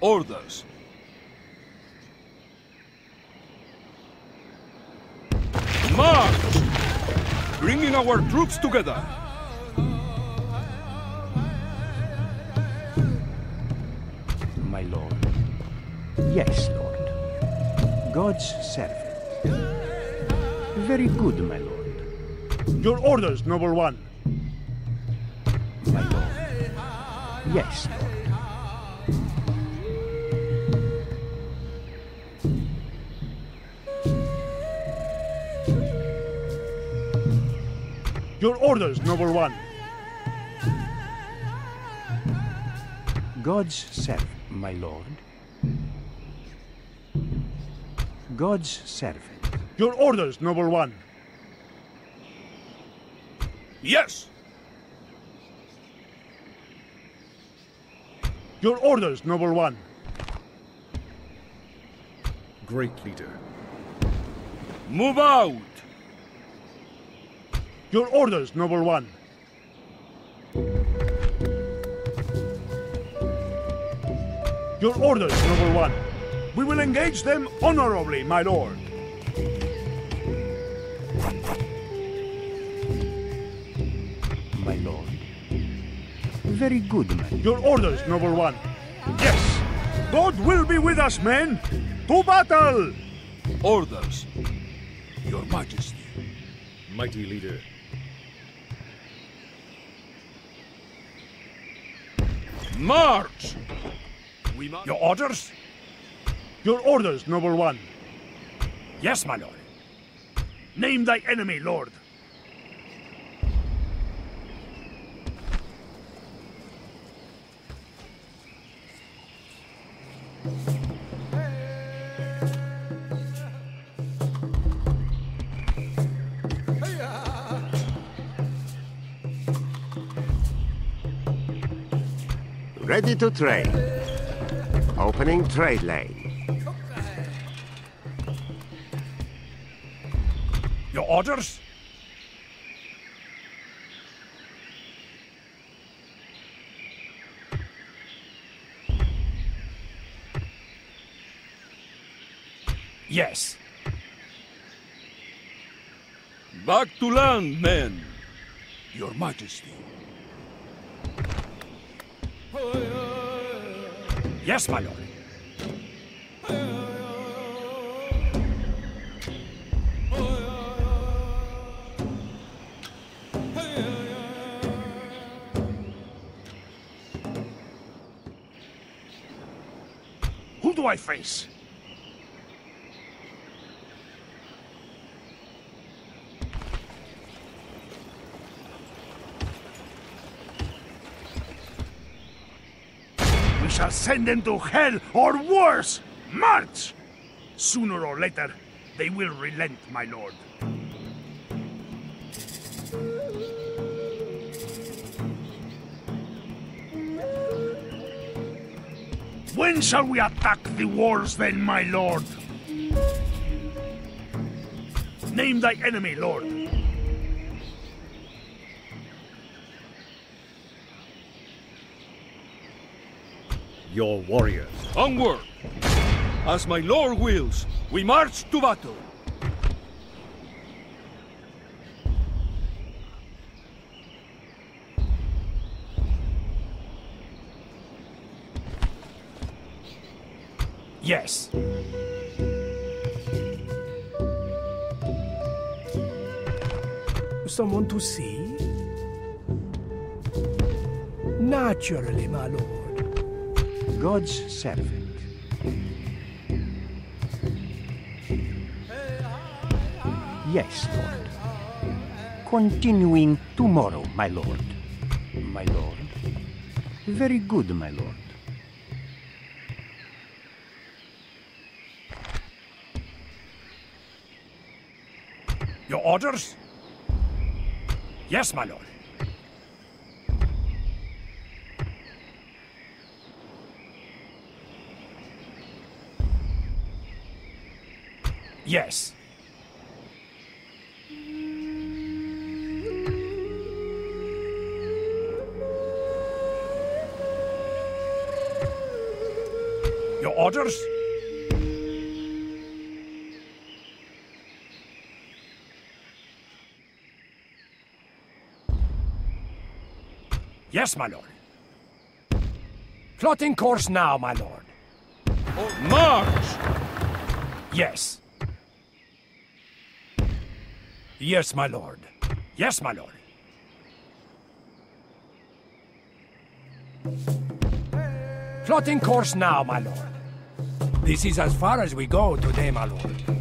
Orders. March! Bringing our troops together. My lord. Yes, lord. God's servant. Very good, my lord. Your orders, noble one. My lord. Yes, lord. Your orders, noble one. God's servant, my lord. God's servant. Your orders, noble one. Yes! Your orders, noble one. Great leader. Move out! Your orders, noble one. Your orders, noble one. We will engage them honorably, my lord. My lord. Very good, my Your orders, noble one. Yes! God will be with us, men! To battle! Orders. Your Majesty. Mighty leader. March! Your orders? Your orders, noble one. Yes, my lord. Name thy enemy, lord. Ready to trade. Opening trade lane. Your orders? Yes. Back to land, men. Your Majesty. Yes, my lord. Who do I face? Shall send them to hell or worse! March! Sooner or later, they will relent, my lord. When shall we attack the walls then, my lord? Name thy enemy, lord. Your warriors. Onward! As my lord wills, we march to battle. Yes. Someone to see? Naturally, my lord. God's servant. Yes, lord. Continuing tomorrow, my lord. My lord. Very good, my lord. Your orders? Yes, my lord. Yes. Your orders? Yes, my lord. Plotting course now, my lord. Oh, march! Yes. Yes, my lord. Yes, my lord. Plotting course now, my lord. This is as far as we go today, my lord.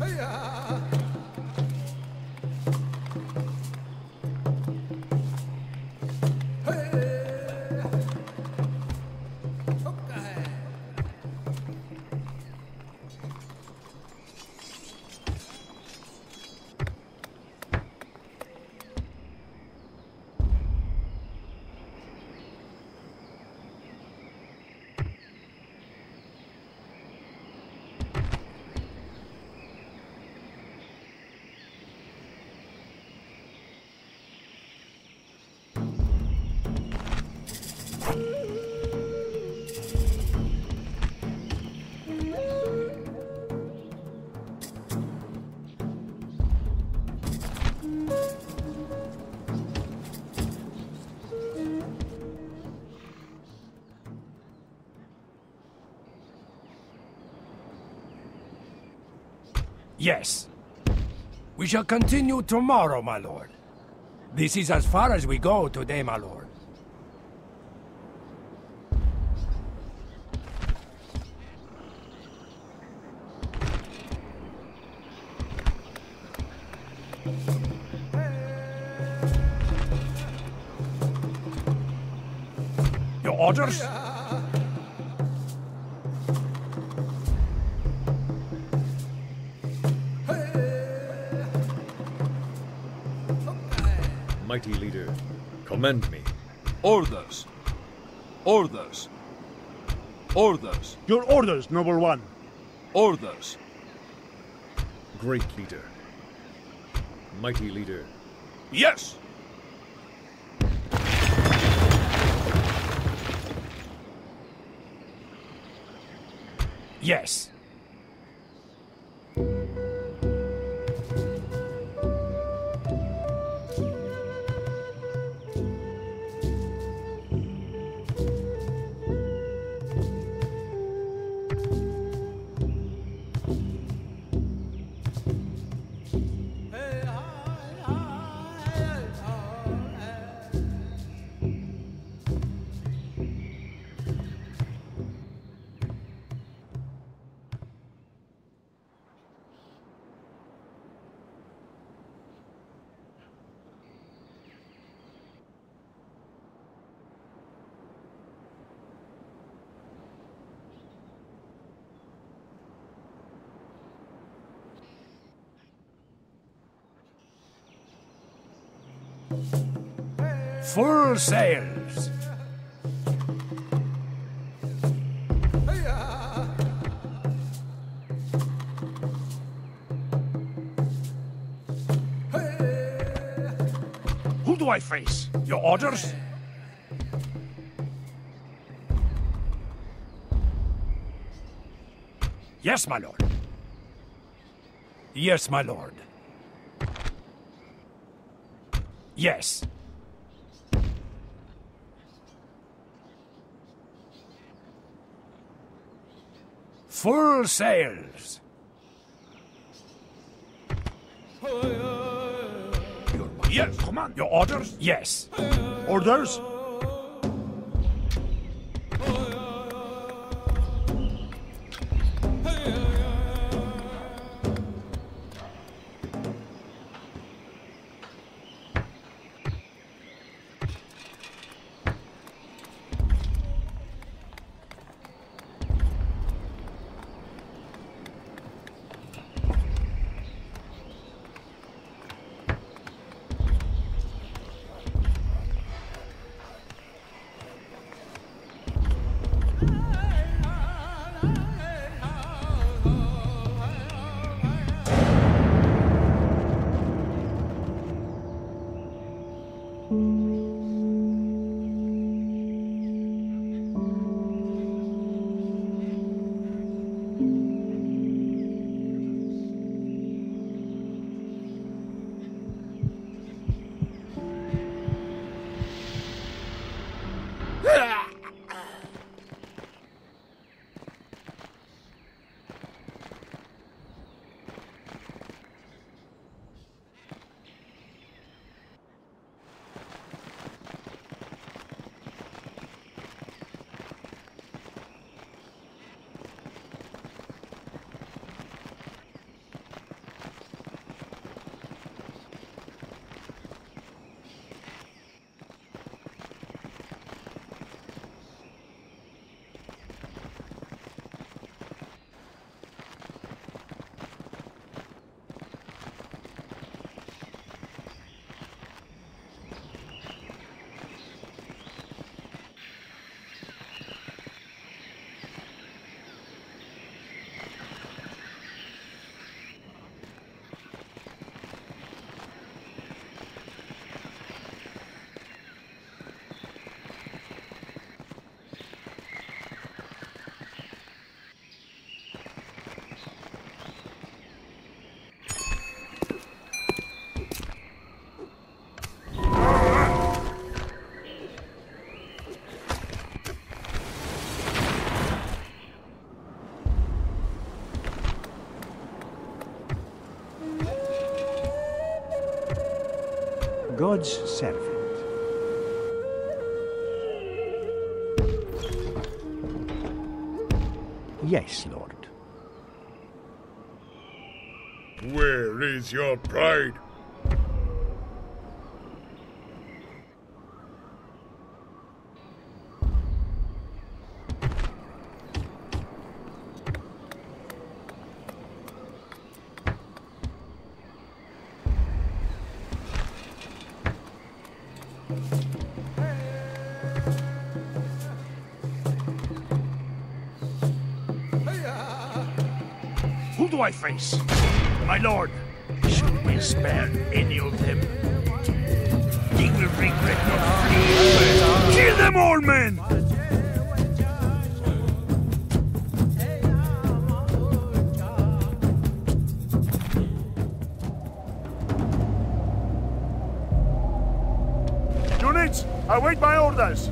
We shall continue tomorrow, my lord. This is as far as we go today, my lord. Commend me. Orders. Orders. Orders. Your orders, noble one. Orders. Great leader. Mighty leader. Yes! Yes. Full sails. Who do I face? Your orders? Yes, my lord. Yes, my lord. Yes. Full sails. Yes, command. Your orders? Yes. Orders? God's servant. Yes, Lord. Where is your pride? Face? My lord, should we spare any of them? They will regret not fleeing. Kill them all, men! Units, await my orders.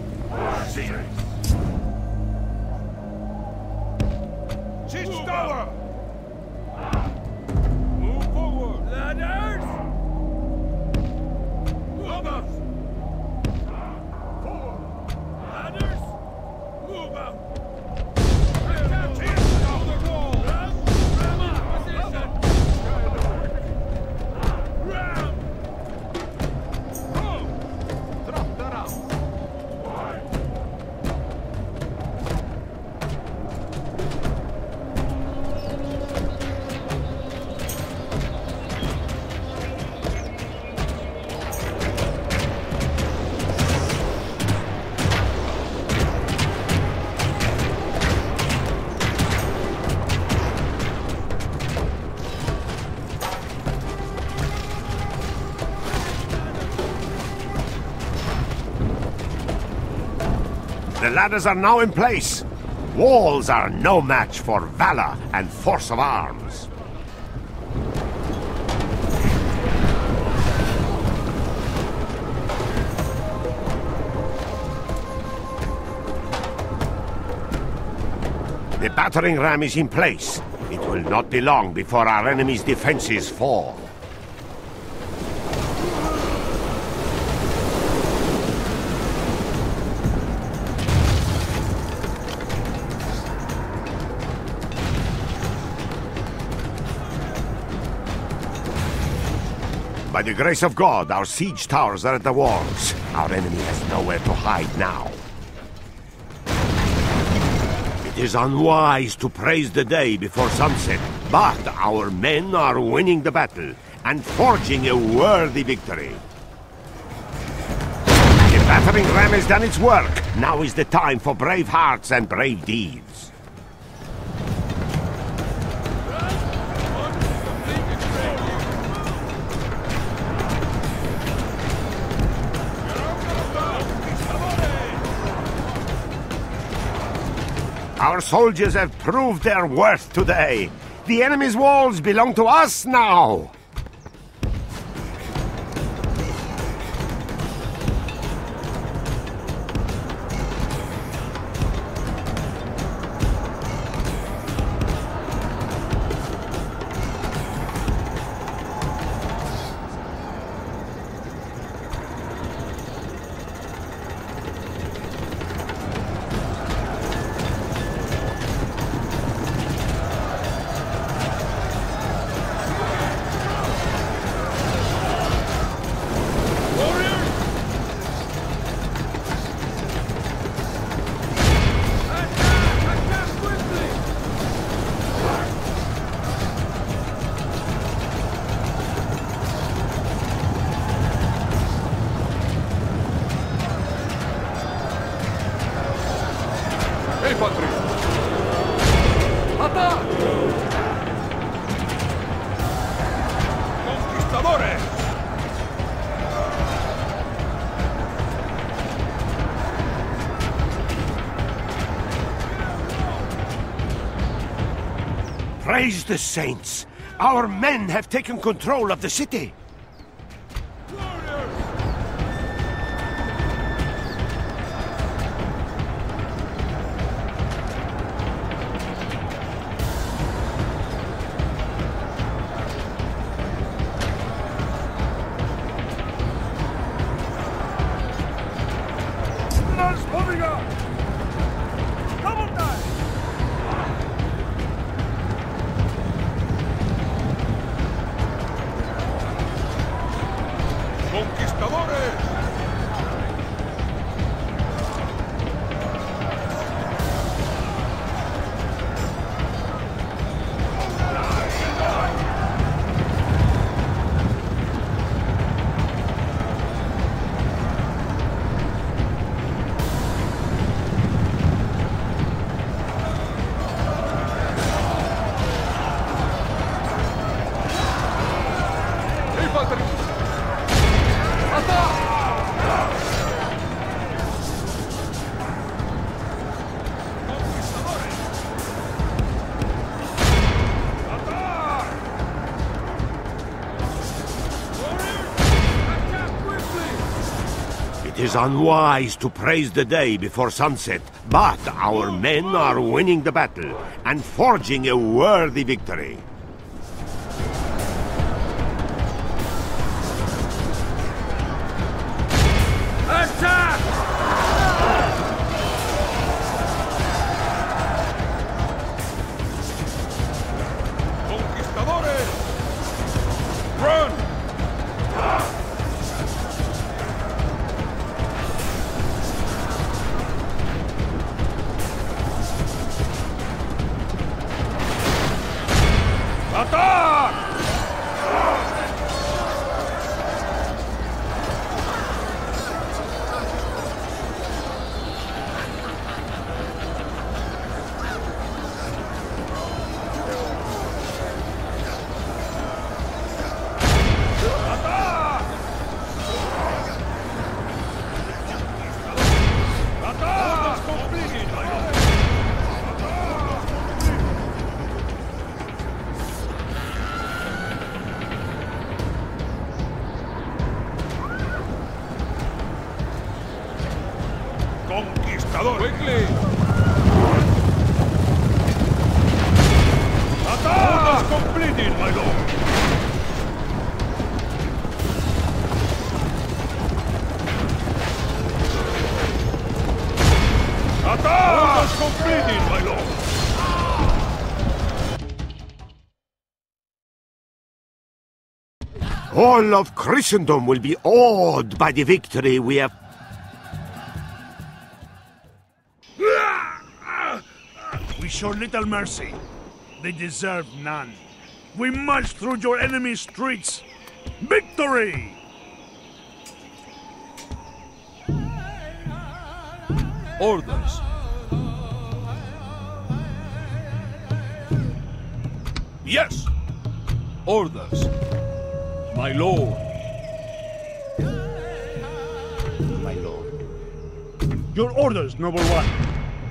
Ladders are now in place. Walls are no match for valor and force of arms. The battering ram is in place. It will not be long before our enemy's defenses fall. By the grace of God, our siege towers are at the walls. Our enemy has nowhere to hide now. It is unwise to praise the day before sunset, but our men are winning the battle and forging a worthy victory. The battering ram has done its work. Now is the time for brave hearts and brave deeds. Our soldiers have proved their worth today. The enemy's walls belong to us now. Praise the saints! Our men have taken control of the city. Is unwise to praise the day before sunset, but our men are winning the battle and forging a worthy victory. All of Christendom will be awed by the victory we have. We show little mercy. They deserve none. We march through your enemy's streets. Victory! Orders. Noble one.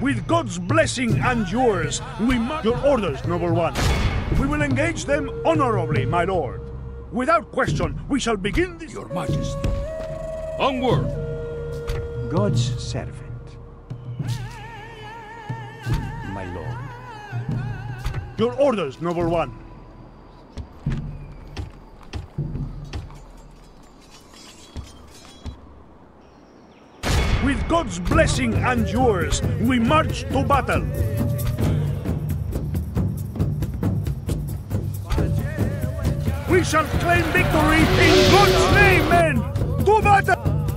With God's blessing and yours, we march. Your orders, noble one. We will engage them honorably, my lord. Without question, we shall begin this. Your Majesty. Onward. God's servant. My lord. Your orders, noble one. God's blessing and yours, we march to battle. We shall claim victory in God's name, men! To battle!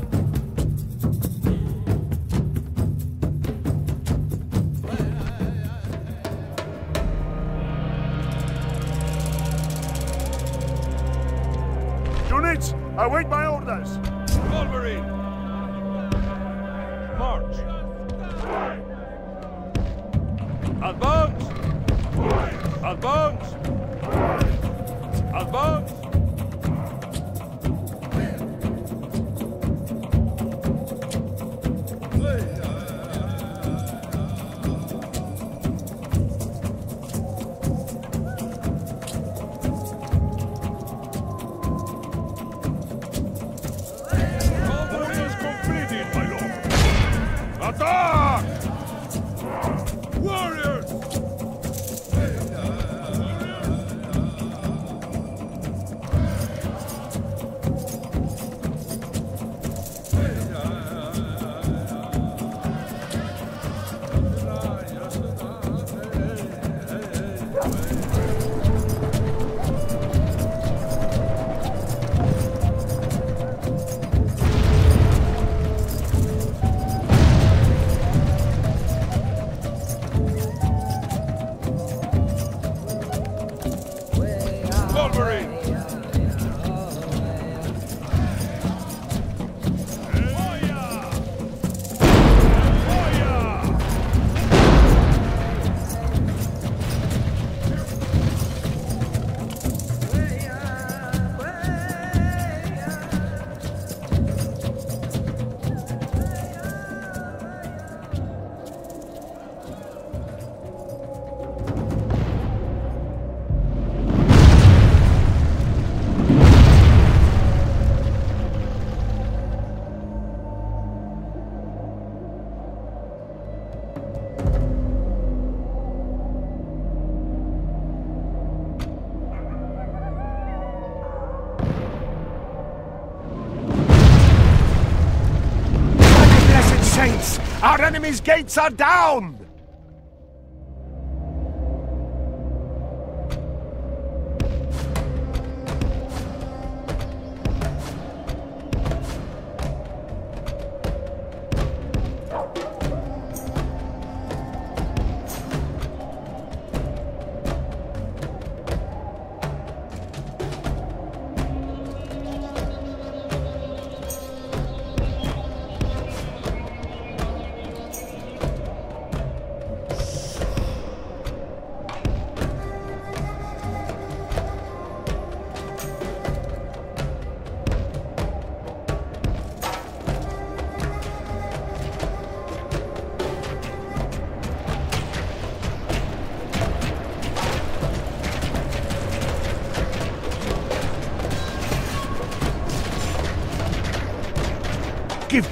Our enemy's gates are down!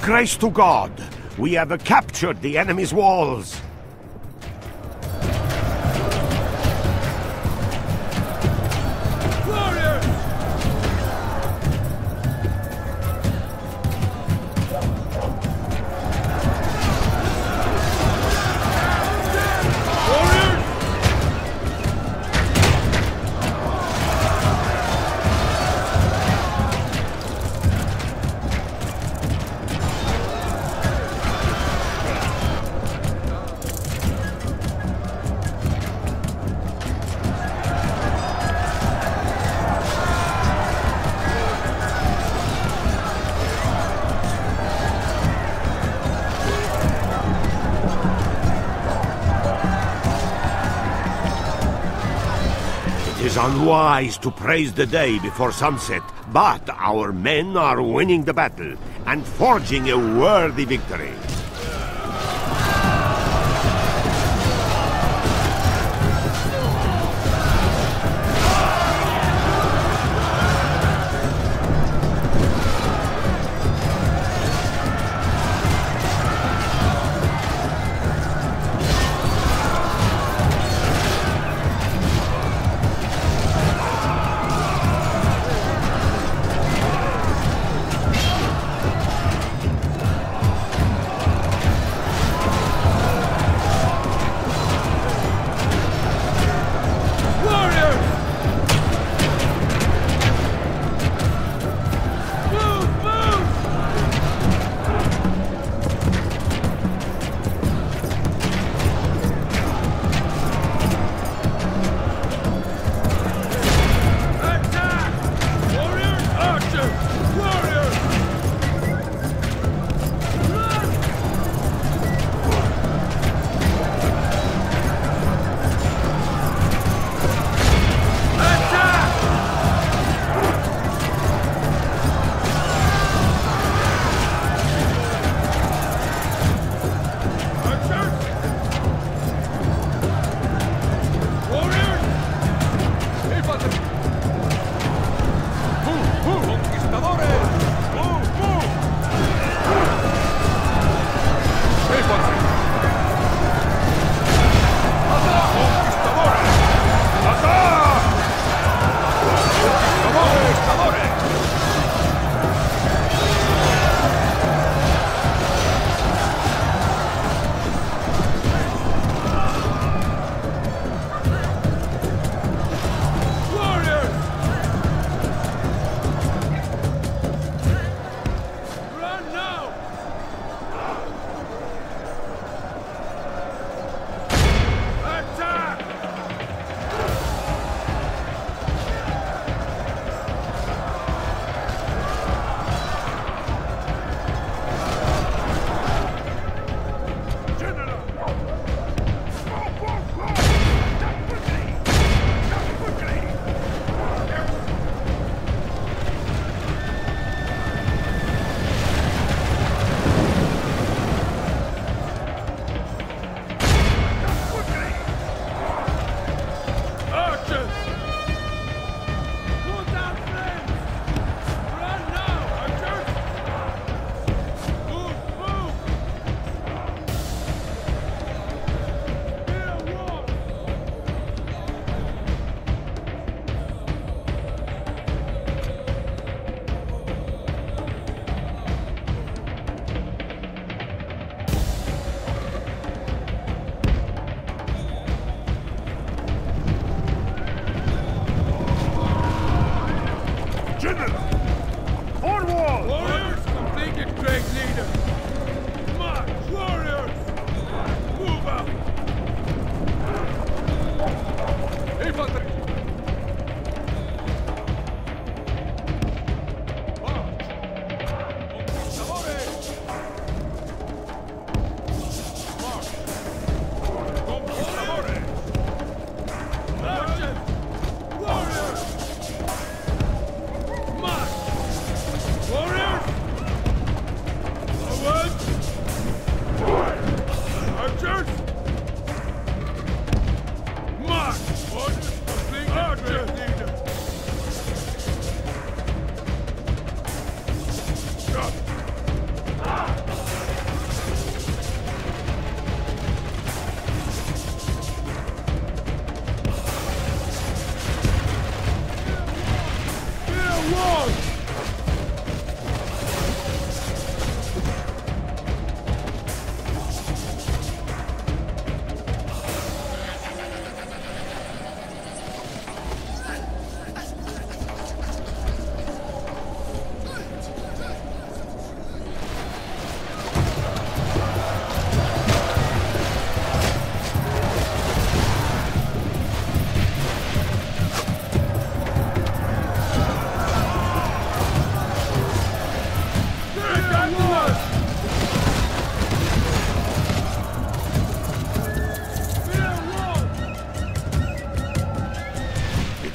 Grace to God. We have captured the enemy's walls. Unwise to praise the day before sunset, but our men are winning the battle and forging a worthy victory.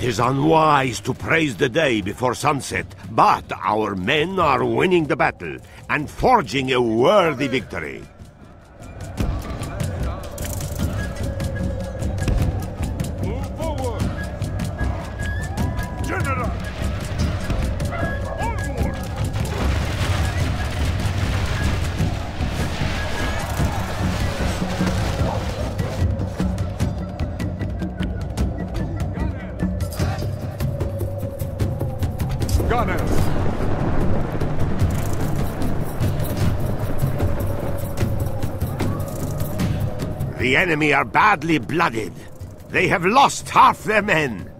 Is unwise to praise the day before sunset, but our men are winning the battle and forging a worthy victory. Enemy are badly blooded. They have lost half their men.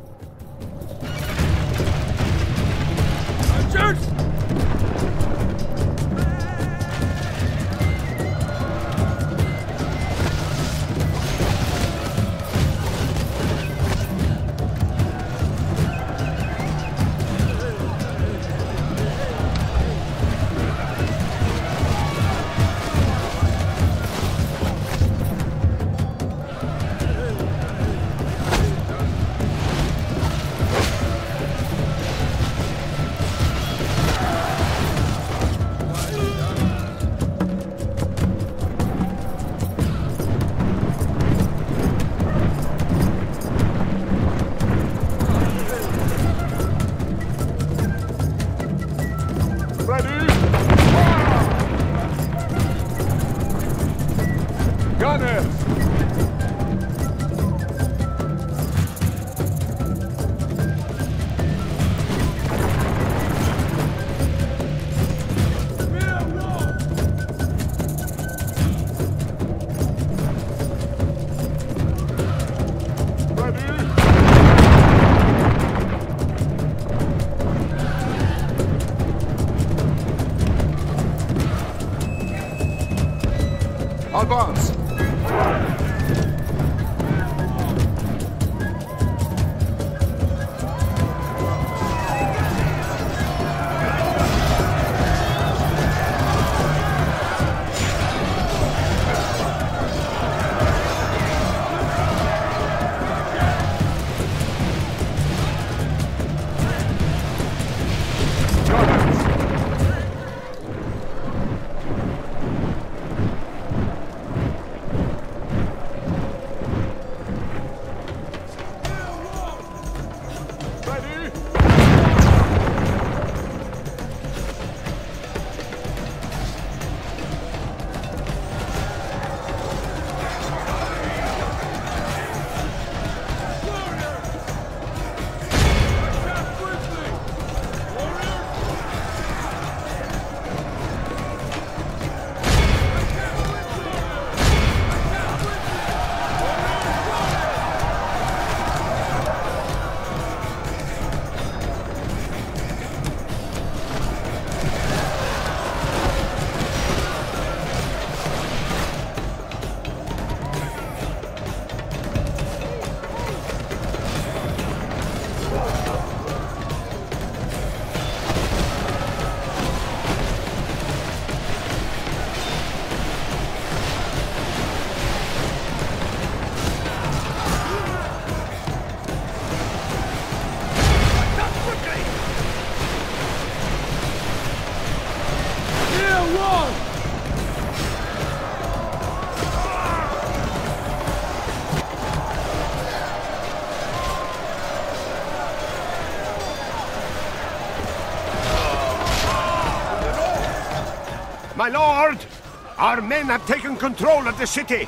Our men have taken control of the city.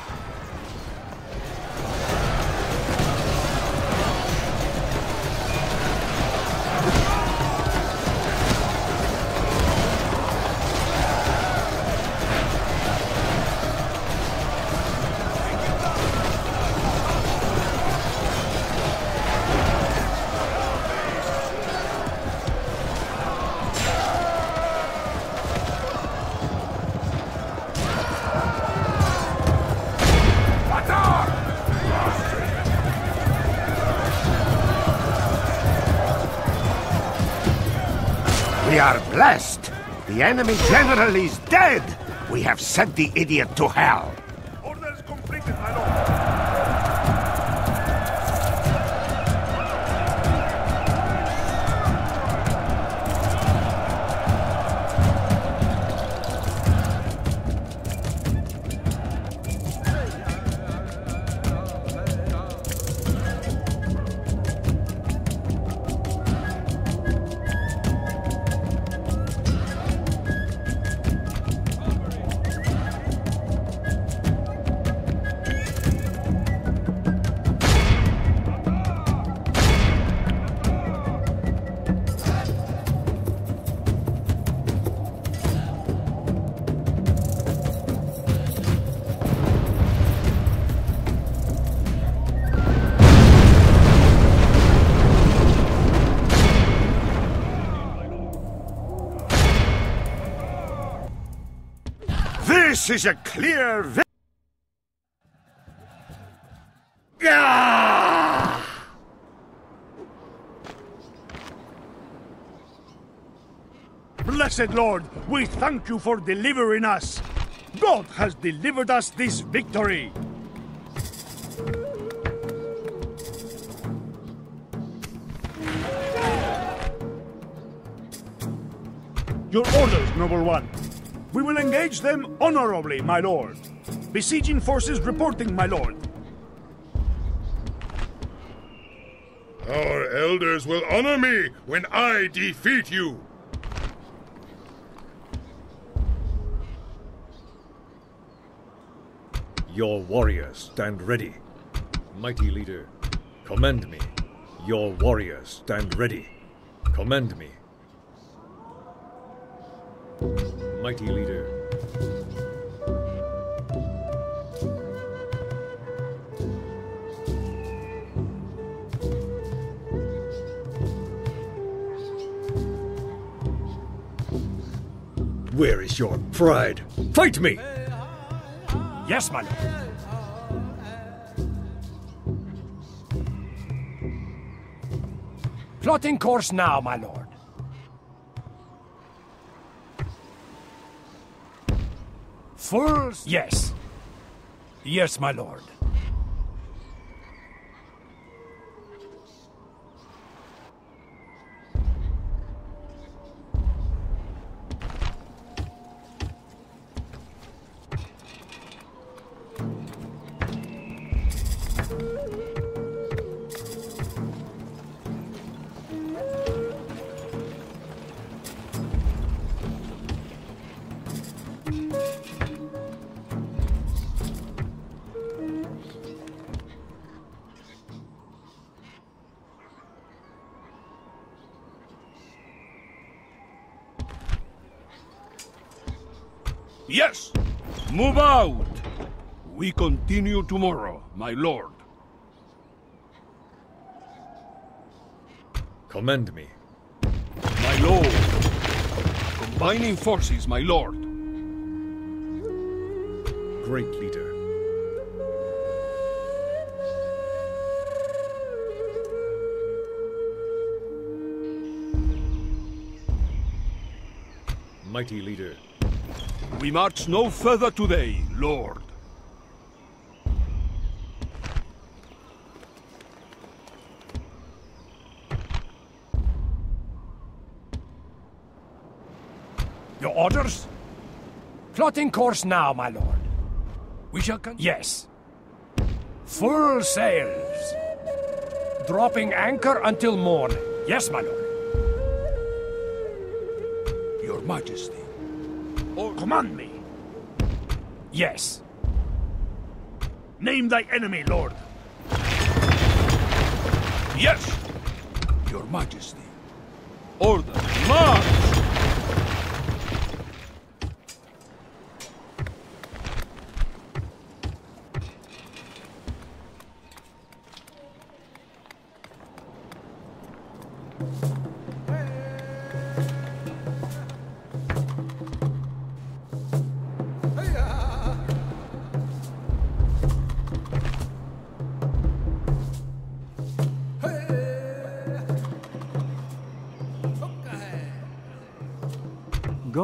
We are blessed. The enemy general is dead. We have sent the idiot to hell. Is a clear vi- Ah! Blessed Lord, we thank you for delivering us. God has delivered us this victory. Your orders, noble one. We will engage them honorably, my lord. Besieging forces reporting, my lord. Our elders will honor me when I defeat you. Your warriors stand ready. Mighty leader, commend me. Your warriors stand ready. Commend me. Mighty leader, where is your pride? Fight me! Yes, my lord. Plotting course now, my lord. Full... Yes. Yes, my lord. We continue tomorrow, my lord. Commend me. My lord. Combining forces, my lord. Great leader. Mighty leader. We march no further today, lord. Your orders? Plotting course now, my lord. We shall con- Yes. Full sails. Dropping anchor until morn. Yes, my lord. Your Majesty. Or command me. Yes. Name thy enemy, lord. Yes! Your Majesty. Order, march!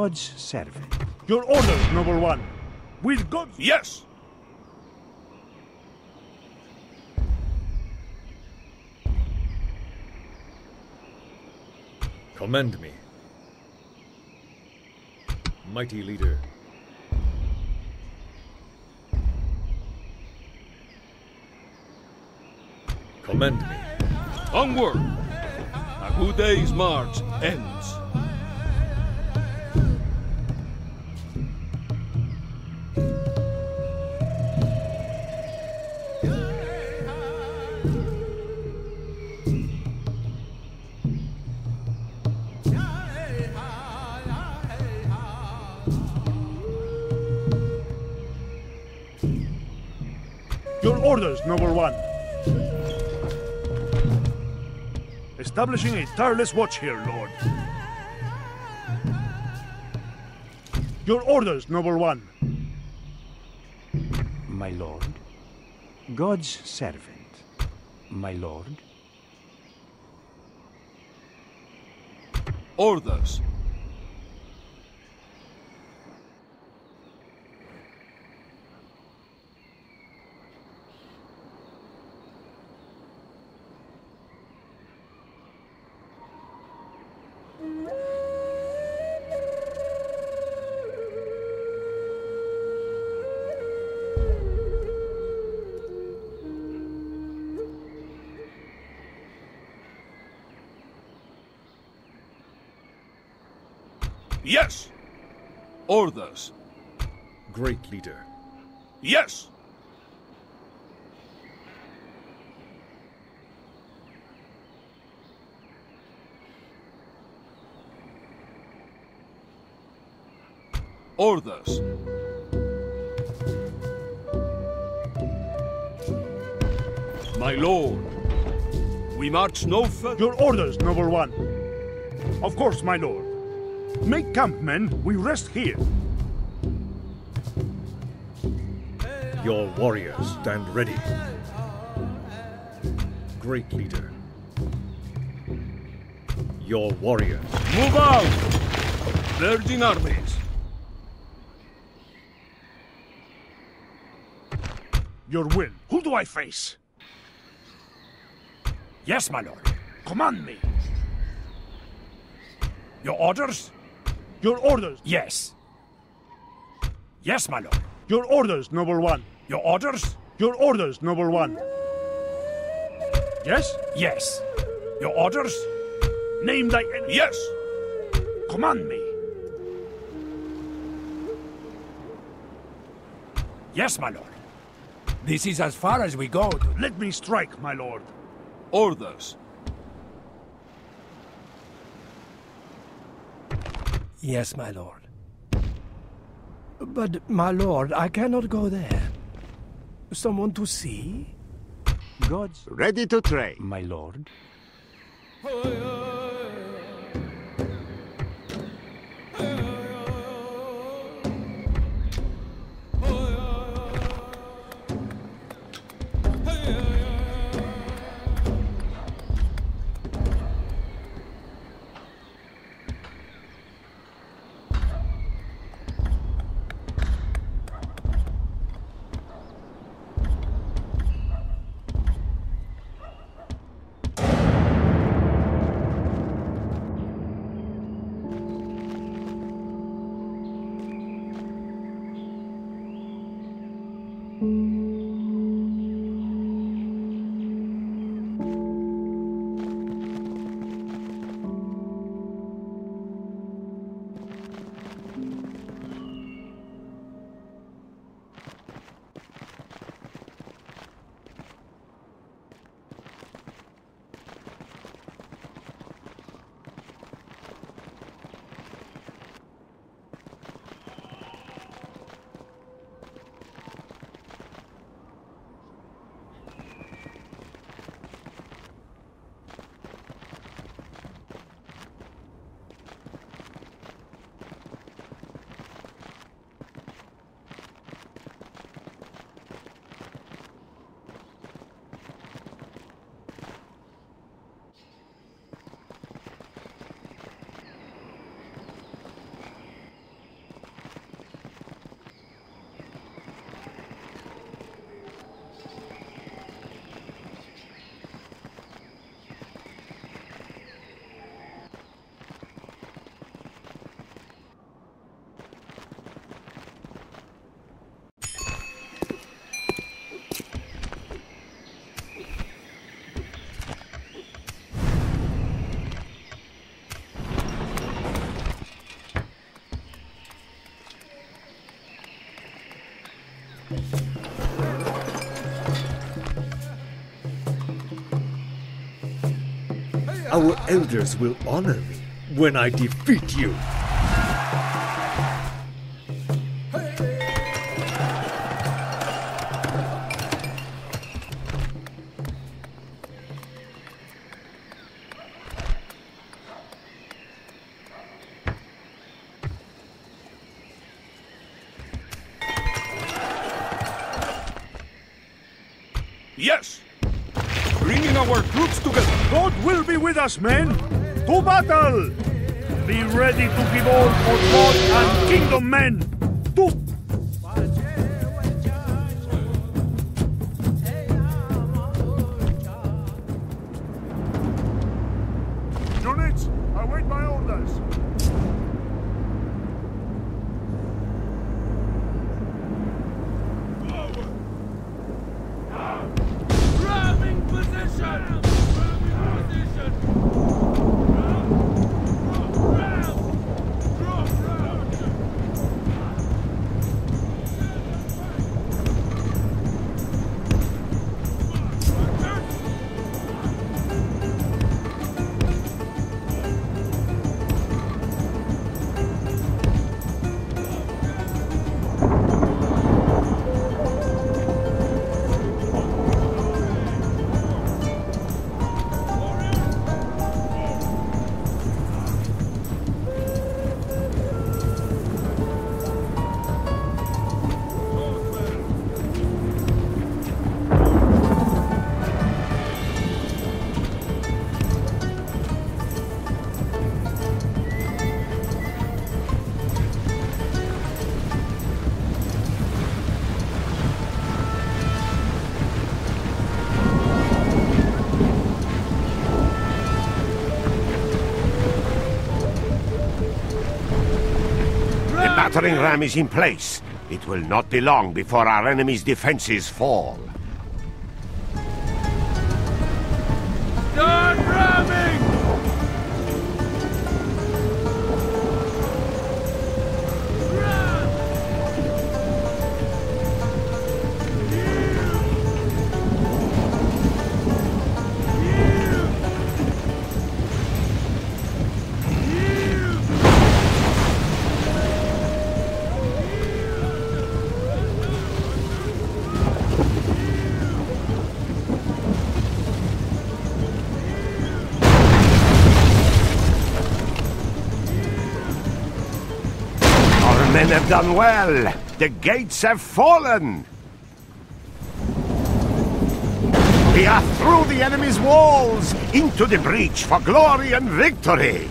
God's servant. Your orders, noble one. With God's... Yes! Commend me. Mighty leader. Commend me. Onward! A good day's march ends. Orders, noble one. Establishing a tireless watch here, lord. Your orders, noble one. My lord. God's servant. My lord. Orders. Yes! Orders. Great leader. Yes! Orders. My lord, we march no further. Your orders, noble one. Of course, my lord. Make camp, men. We rest here. Your warriors stand ready. Great leader. Your warriors. Move out! Converging armies. Your will. Who do I face? Yes, my lord. Command me. Your orders? Your orders. Yes. Yes, my lord. Your orders, noble one. Your orders? Your orders, noble one. Yes? Yes. Your orders? Name thy enemy. Yes! Command me. Yes, my lord. This is as far as we go to... Let me strike, my lord. Orders. Yes, my lord. But, my lord, I cannot go there. Someone to see? God's. Ready to train. My lord. Elders will honor me when I defeat you. With us, men! To battle! Be ready to give all for God and kingdom, men! Battering ram is in place. It will not be long before our enemy's defenses fall. Done well. The gates have fallen. We are through the enemy's walls, into the breach for glory and victory.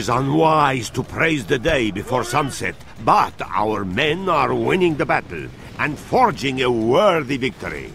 Is unwise to praise the day before sunset, but our men are winning the battle and forging a worthy victory.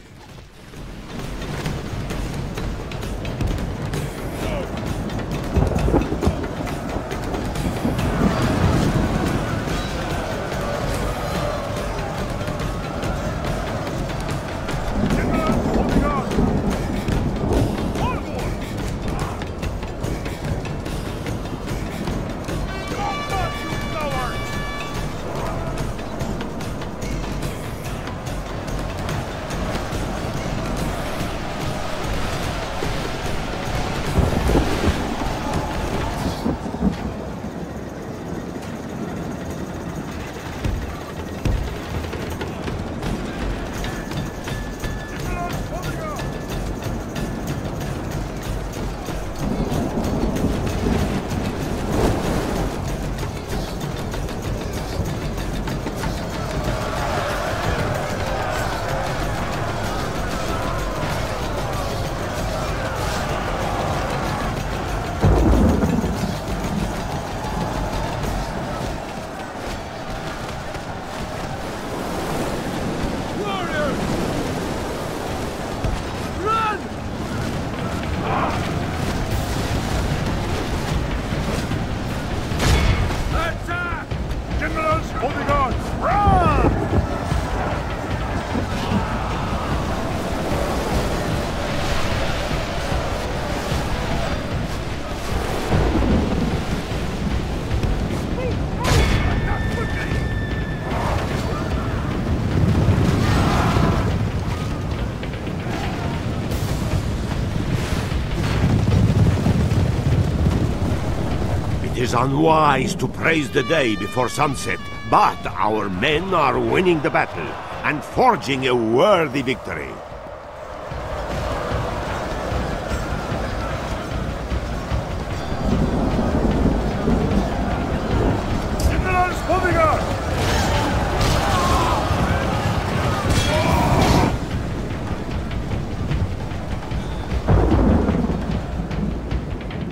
Is unwise to praise the day before sunset, but our men are winning the battle and forging a worthy victory.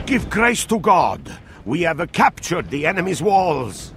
Give grace to God. We have captured the enemy's walls.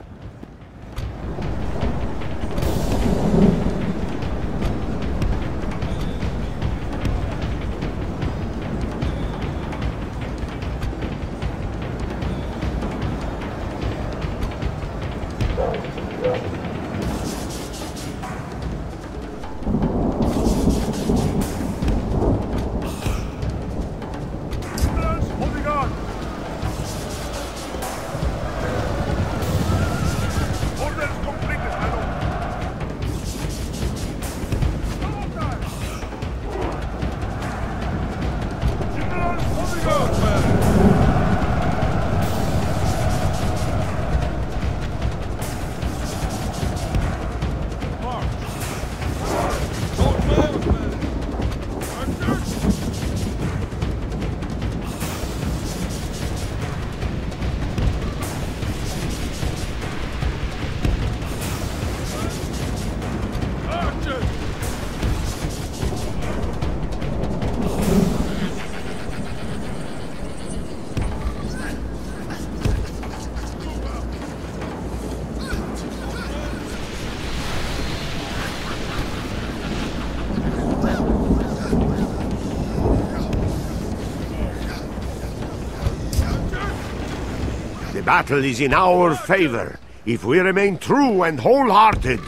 Battle is in our favor. If we remain true and wholehearted,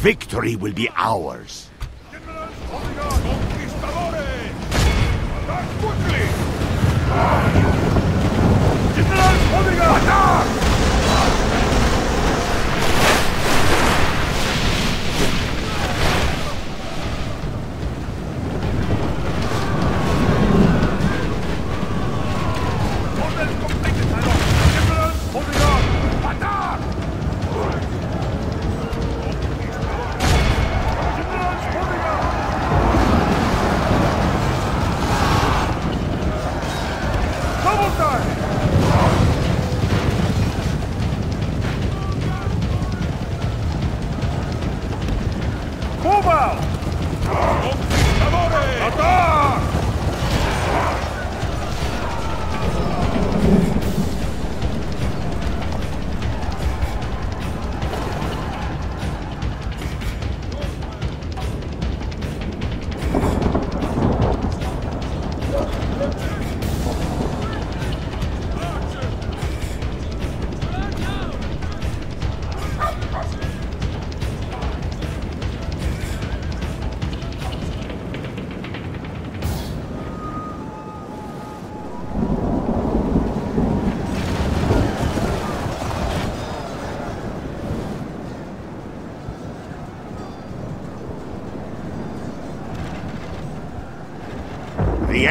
victory will be ours.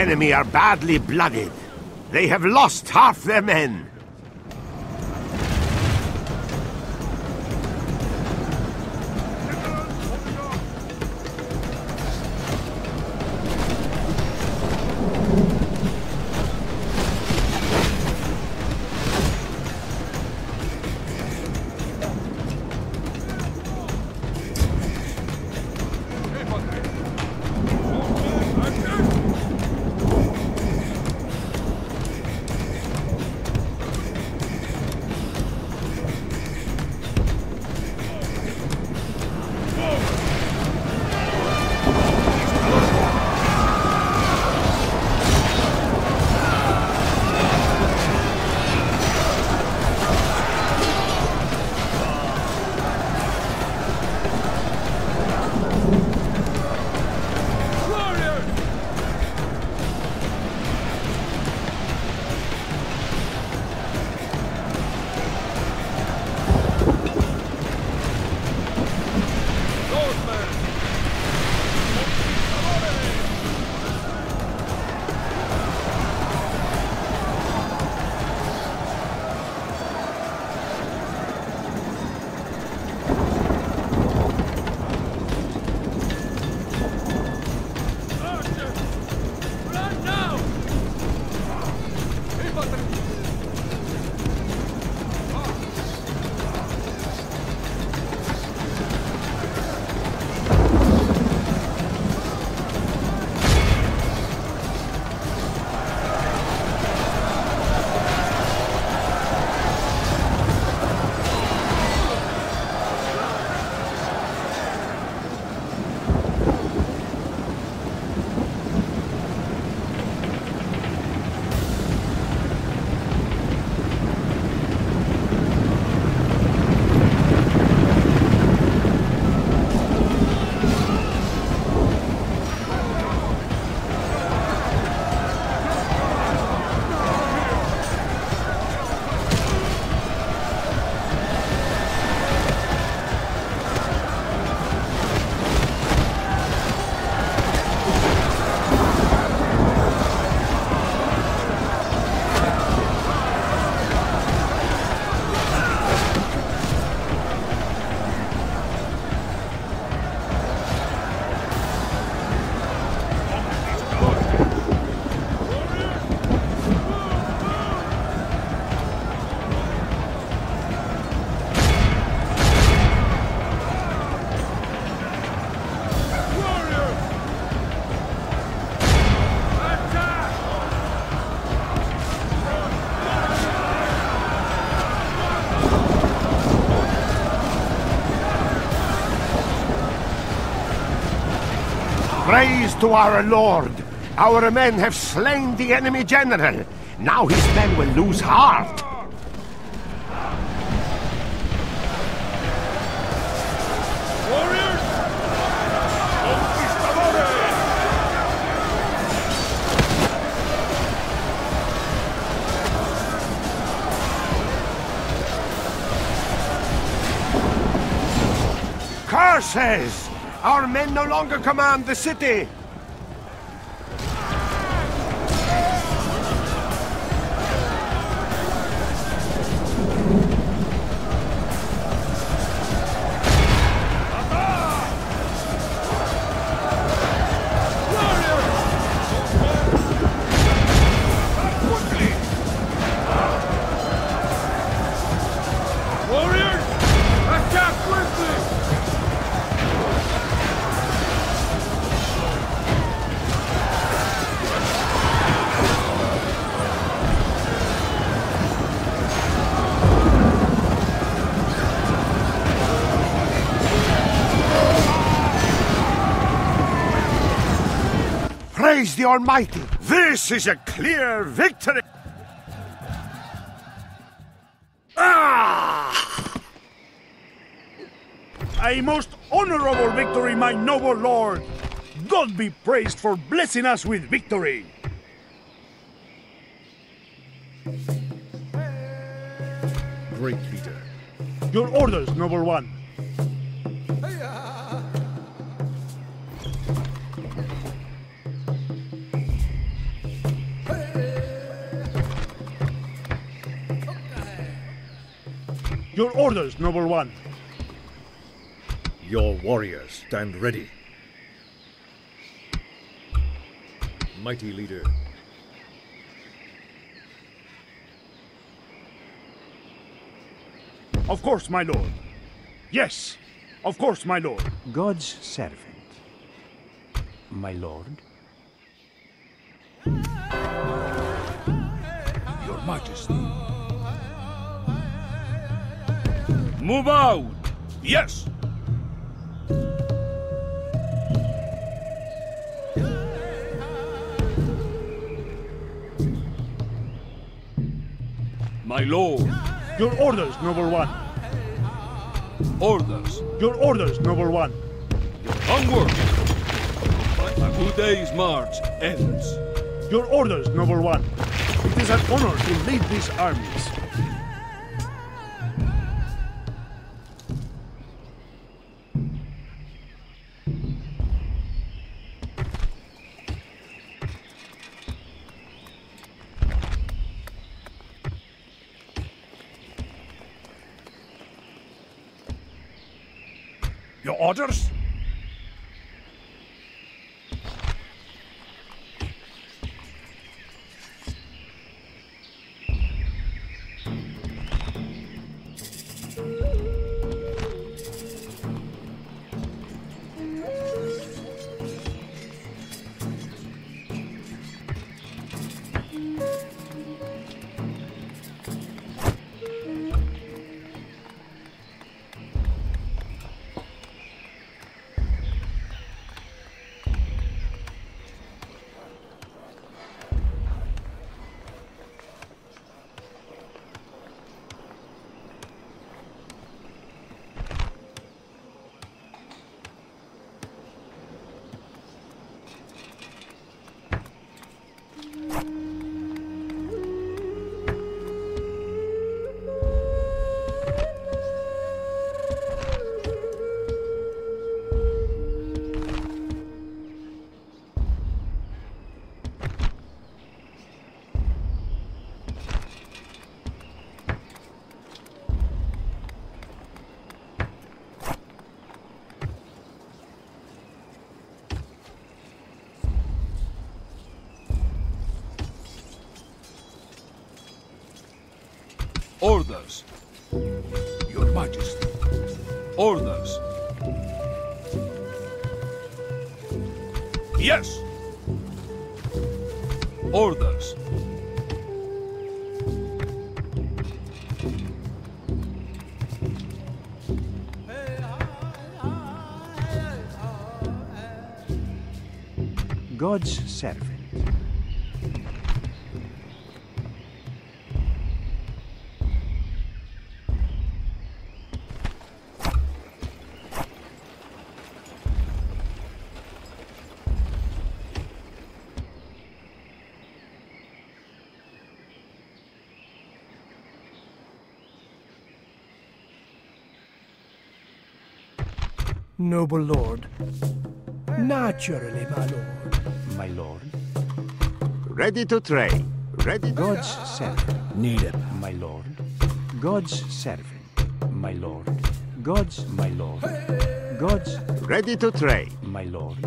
Enemy are badly blooded. They have lost half their men. To our lord! Our men have slain the enemy general! Now his men will lose heart! Curses! Our men no longer command the city! Praise the Almighty! This is a clear victory! Ah! A most honorable victory, my noble lord! God be praised for blessing us with victory! Great leader. Your orders, noble one. Your orders, noble one. Your warriors stand ready. Mighty leader. Of course, my lord. Yes, of course, my lord. God's servant. My lord. Your Majesty. Move out! Yes! My lord, Your orders, noble one. orders, Your orders, noble one. onward! A good day's march ends. Your orders, noble one. It is an honor to lead these armies. Orders. Orders. Yes. Orders. God's servant. Noble lord. Naturally, my lord. My lord. Ready to trade. Ready to... God's servant. Need him. My lord. God's servant. My lord. God's, my lord. God's, Ready to trade. my lord.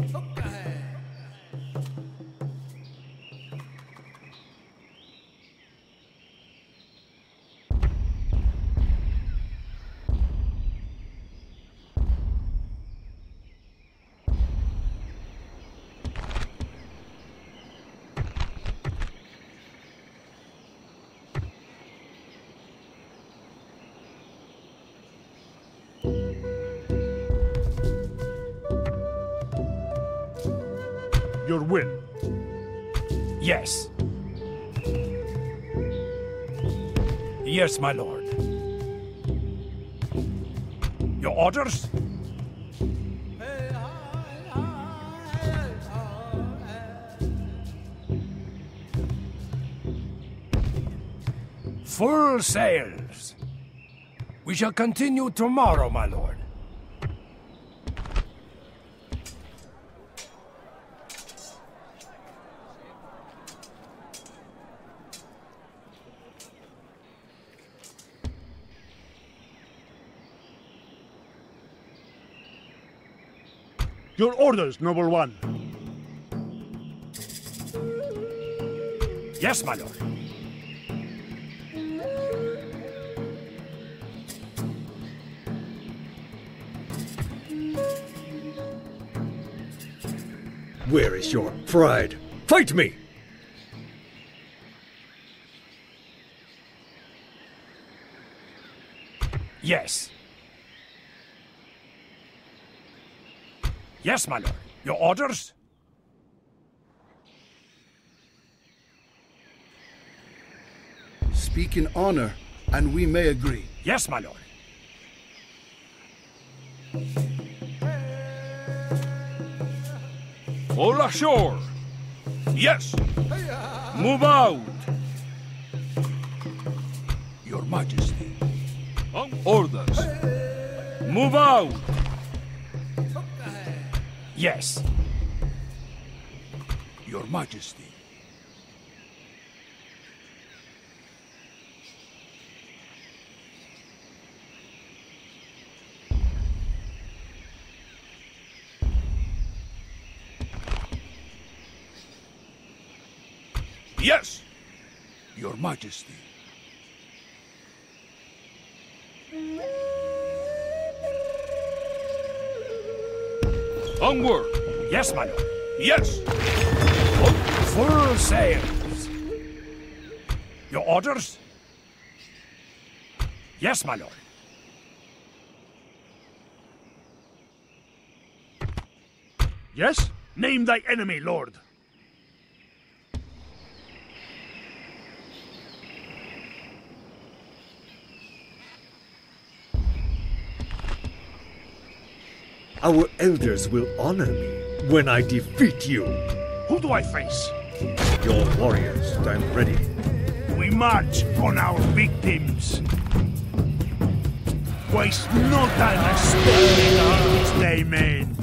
Your will. Yes. Yes, my lord. Your orders? Full sails. We shall continue tomorrow, my lord. Your orders, noble one. Yes, my lord. Where is your pride? Fight me! Yes. Yes, my lord. Your orders? Speak in honor, and we may agree. Yes, my lord. All ashore! Yes! Move out! Your Majesty. On orders! Move out! Yes. Your Majesty. Yes! Your Majesty. Onward! Yes, my lord. Yes! Oh, full sails. Your orders? Yes, my lord. Yes? Name thy enemy, lord. Our elders will honor me when I defeat you. Who do I face? Your warriors stand ready. We march on our victims. Waste no time explaining arms they made.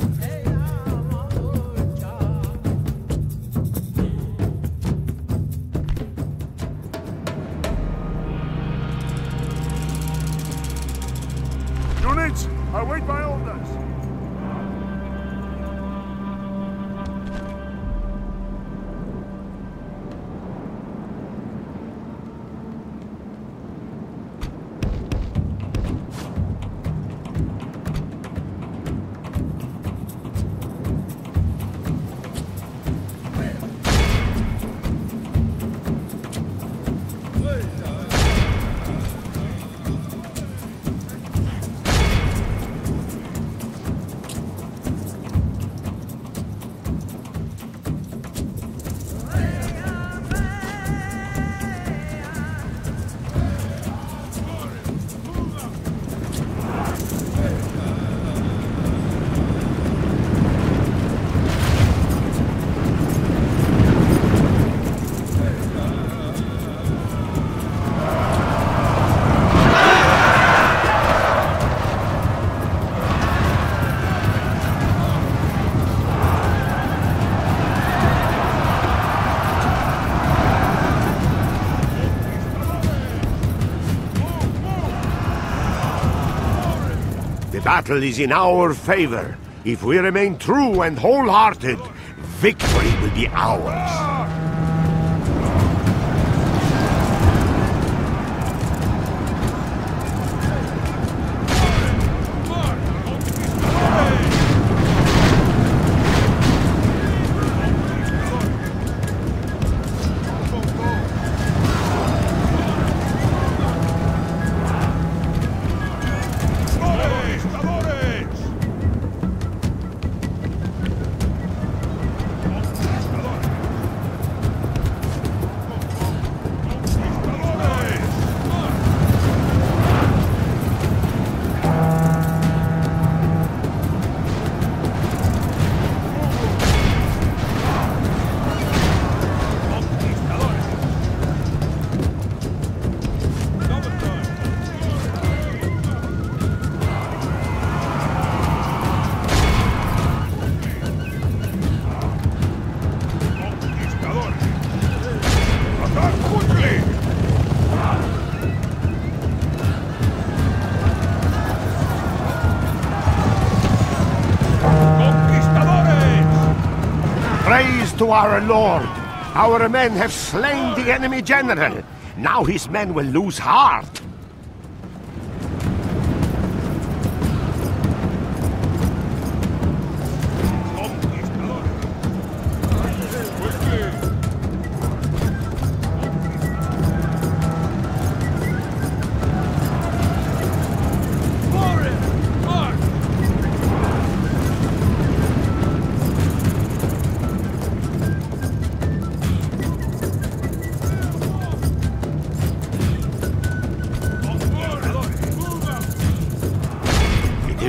Battle is in our favor. If we remain true and wholehearted, victory will be ours. To our Lord! Our men have slain the enemy general. Now his men will lose heart.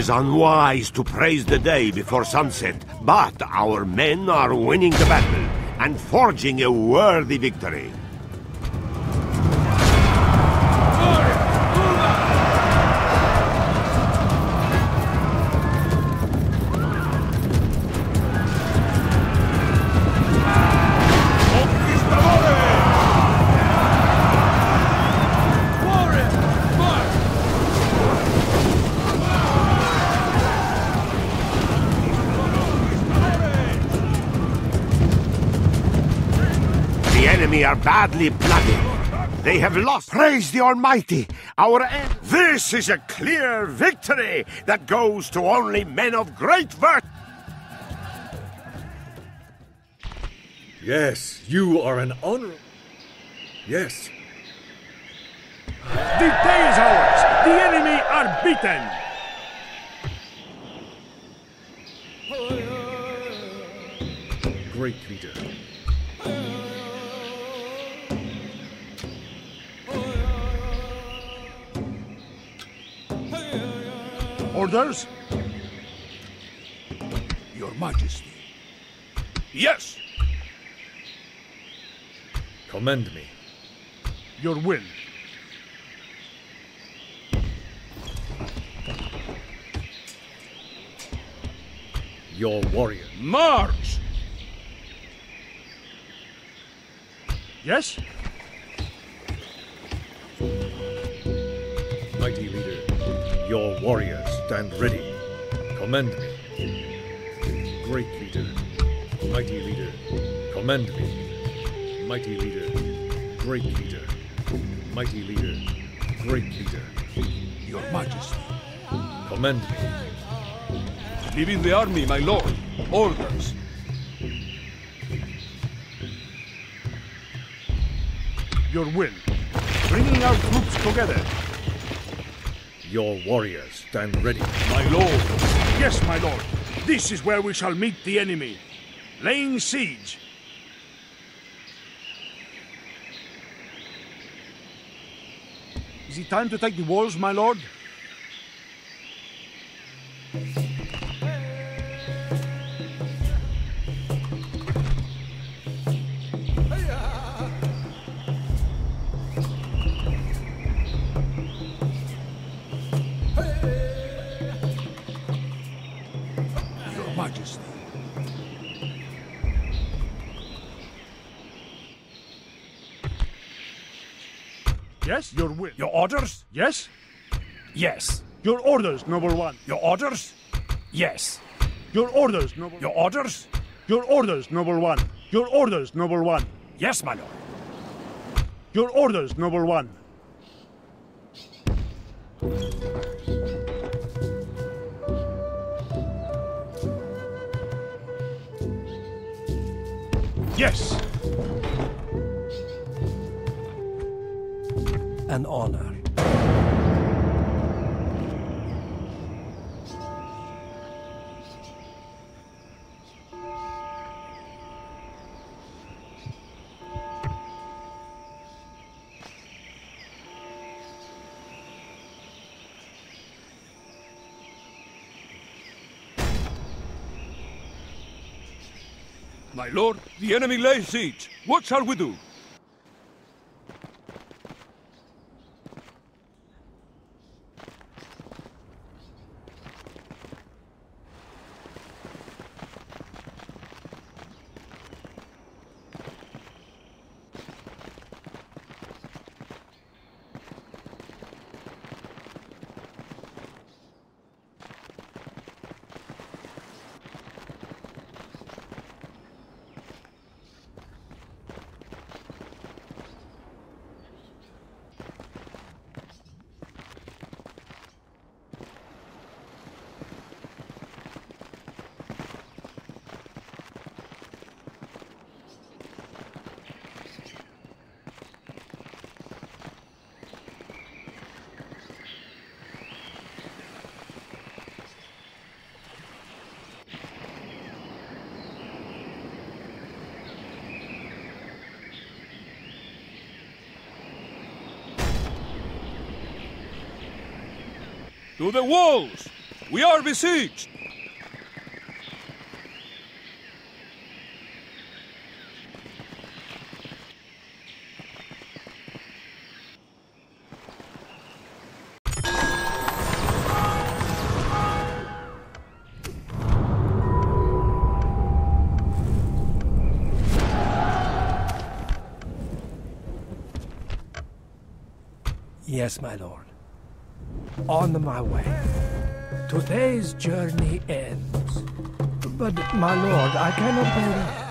Is unwise to praise the day before sunset, but our men are winning the battle and forging a worthy victory. Badly blooded. They have lost. Praise the Almighty! Our end. This is a clear victory that goes to only men of great virtue. Yes, you are an honor. Yes, The day is ours! The enemy are beaten! great leader. Orders? Your Majesty. Yes! Commend me. Your will. Your warrior. March! Yes? Your warriors stand ready. Commend me. Great leader. Mighty leader. Commend me. Mighty leader. Great leader. Mighty leader. Great leader. Your Majesty. Commend me. Leaving the army, my lord. Orders. Your will. Bringing our troops together. Your warriors stand ready. My lord. Yes, my lord. This is where we shall meet the enemy. Laying siege. Is it time to take the walls, my lord? Yes, your will. Your orders? Yes? Yes. Your orders, noble one. Your orders? Yes. Your orders, noble Your orders? Your orders, noble one. Your orders, noble one. Yes, my lord. Your orders, noble one. Yes. An honor. My lord, the enemy lays siege. What shall we do? To the walls! We are besieged! Yes, my lord. On my way. Today's journey ends. But, my lord, I cannot bear believe.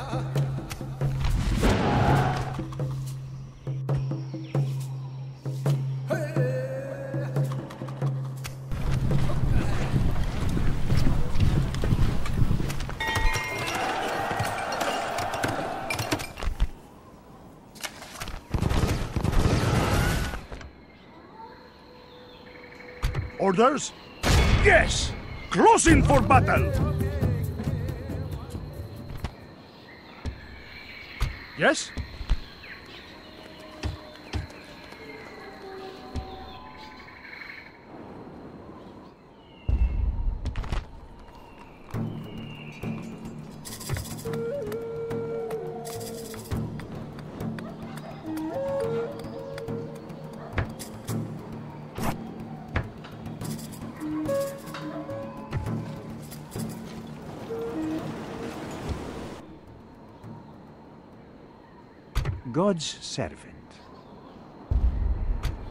Orders? Yes! Closing for battle! Yes? Servant.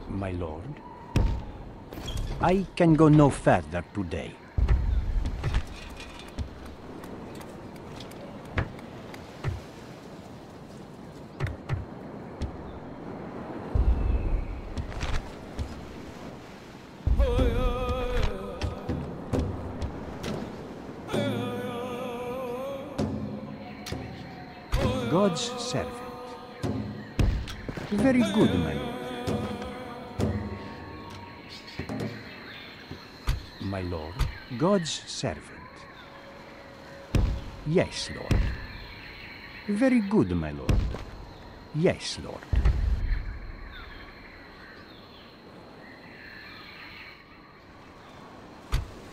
My lord, I can go no further today. God's servant. Yes, Lord. Very good, my lord. Yes, Lord.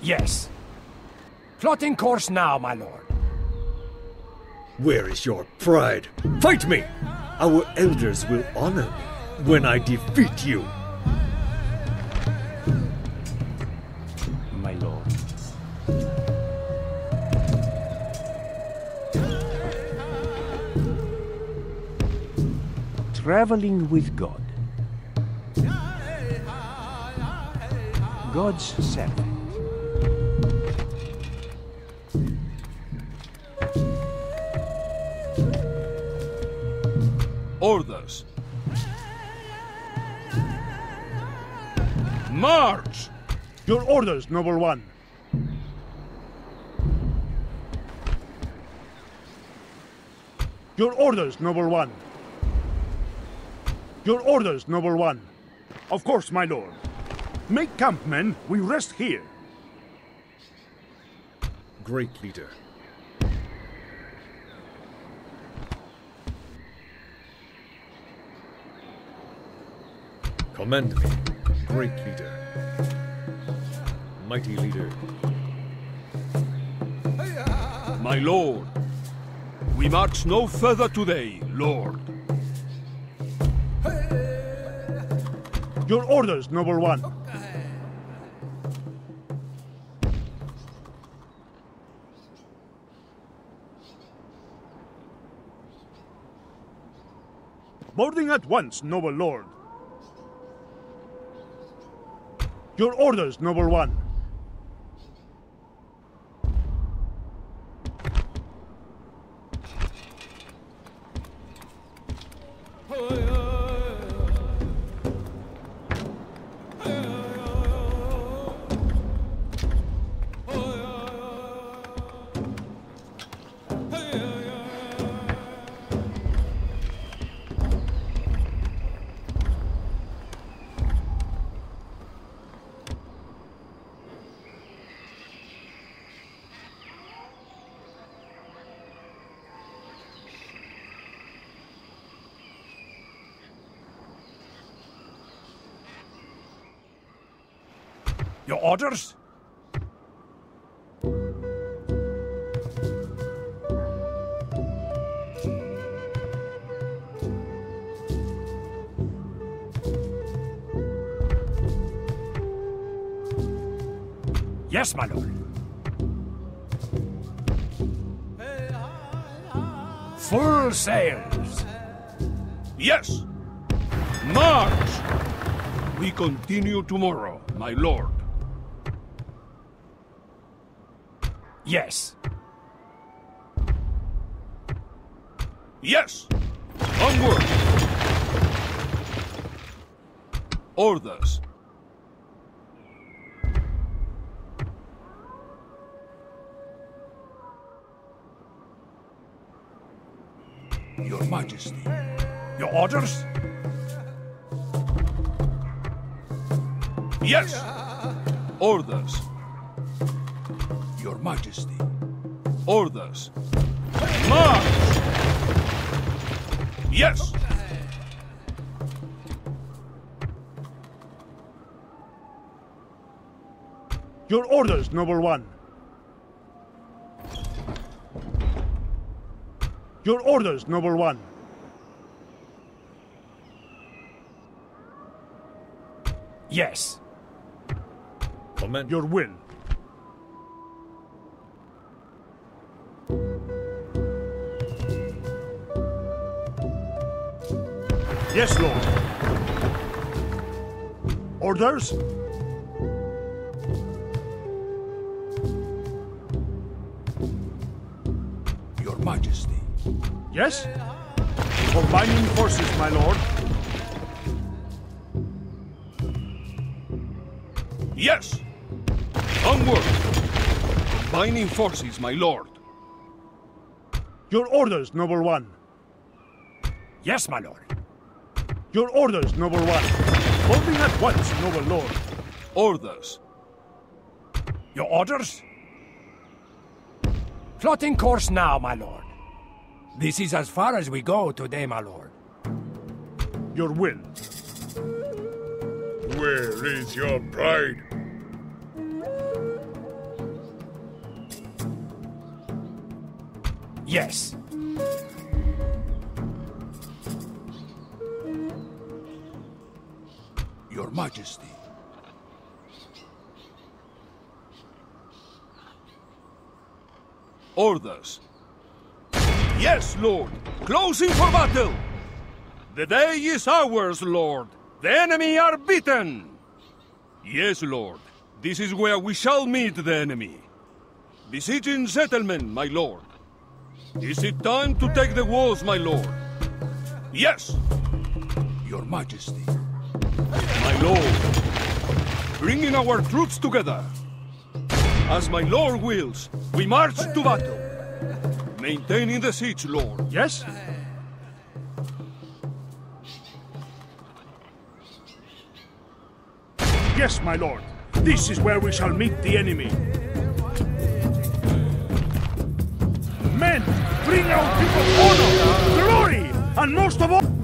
Yes. Plotting course now, my lord. Where is your pride? Fight me! Our elders will honor me when I defeat you. Traveling with God. God's servant. Orders. March! Your orders, noble one. Your orders, noble one. Your orders, noble one. Of course, my lord. Make camp, men. We rest here. Great leader. Commend me, great leader. Mighty leader. My lord, we march no further today, lord. Your orders, noble one. Boarding at once, noble lord. Your orders, noble one. Orders? Yes, my lord. Full sails. Yes! March! We continue tomorrow, my lord. Yes. Yes! Onward! Orders. Your Majesty. Your orders? Yes! Orders. Majesty. Orders. March! Yes! Your orders, noble one. Your orders, noble one. Yes. Your will. Yes, Lord. Orders? Your Majesty. Yes? Combining forces, my lord. Yes! Onward! Combining forces, my lord. Your orders, noble one. Yes, my lord. Your orders, noble one. Holding at once, noble lord. Orders. Your orders? Plotting course now, my lord. This is as far as we go today, my lord. Your will. Where is your pride? Yes. Majesty. Orders. Yes, Lord. Closing for battle. The day is ours, Lord. The enemy are beaten. Yes, Lord. This is where we shall meet the enemy. Besieging settlement, my lord. Is it time to take the walls, my lord? Yes, your majesty. Lord, bringing our troops together. As my lord wills, we march to battle. Maintaining the siege, lord. Yes? Yes, my lord. This is where we shall meet the enemy. Men, bring our people honor, glory, and most of all...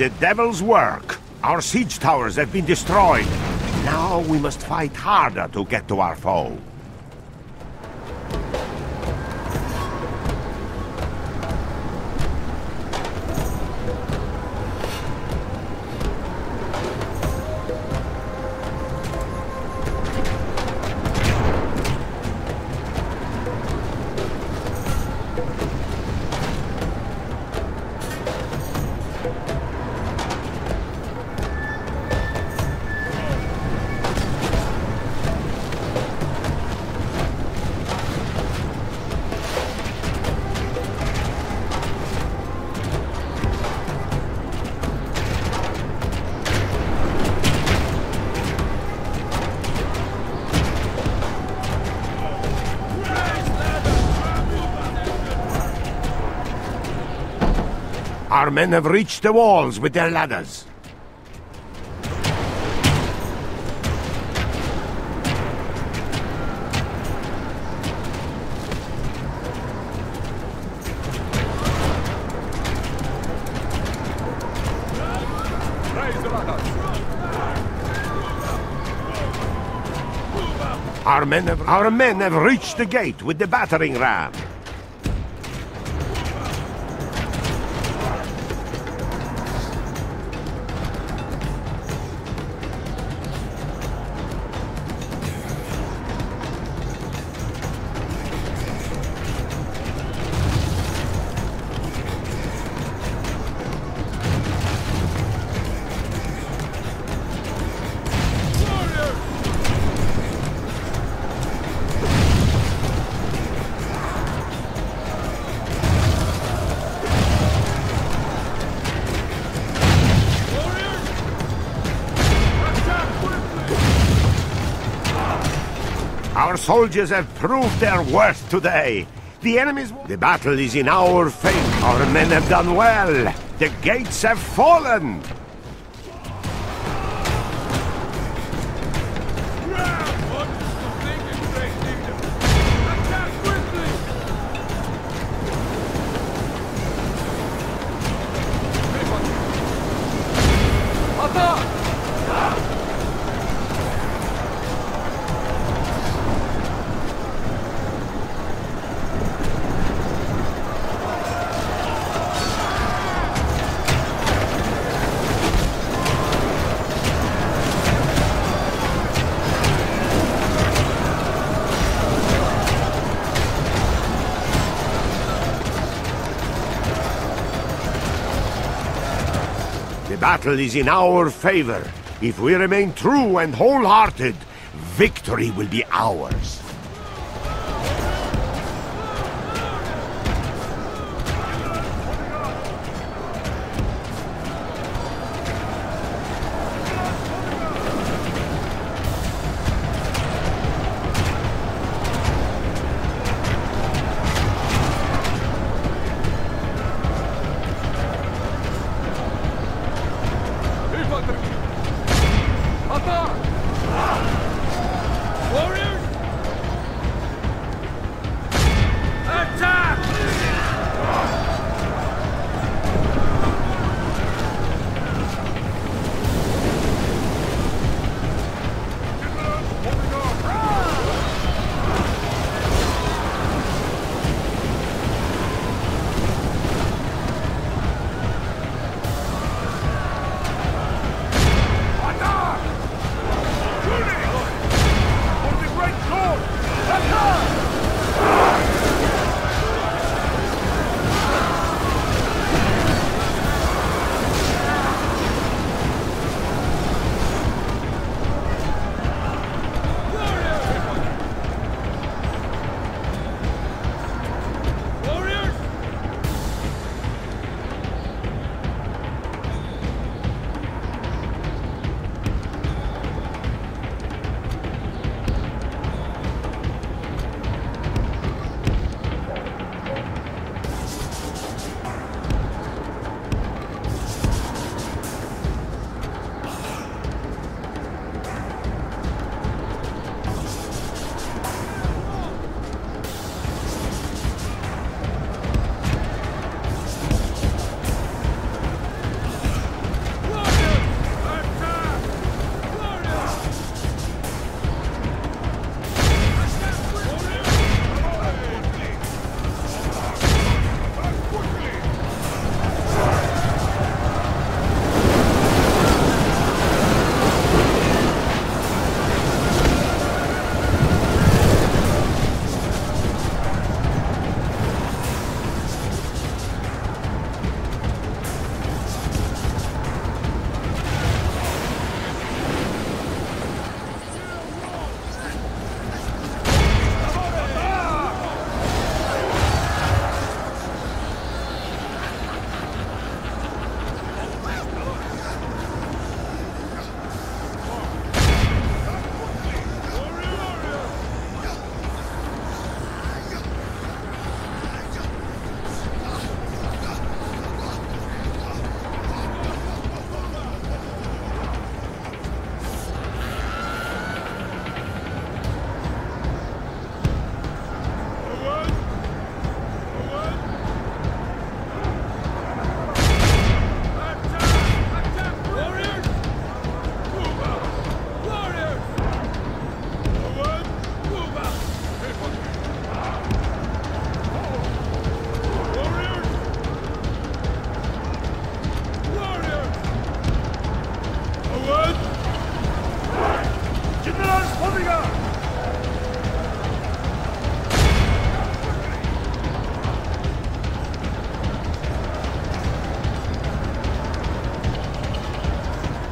the devil's work. Our siege towers have been destroyed. Now we must fight harder to get to our foe. Our men have reached the walls with their ladders. Our men have our men have reached the gate with the battering ram. Soldiers have proved their worth today. The enemy's... The battle is in our favor. Our men have done well. The gates have fallen. Battle is in our favor. If we remain true and wholehearted, victory will be ours.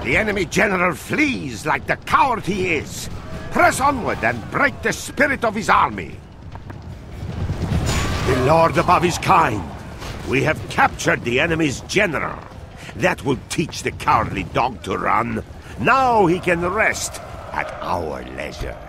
The enemy general flees like the coward he is. Press onward and break the spirit of his army. The Lord above is kind. We have captured the enemy's general. That will teach the cowardly dog to run. Now he can rest at our leisure.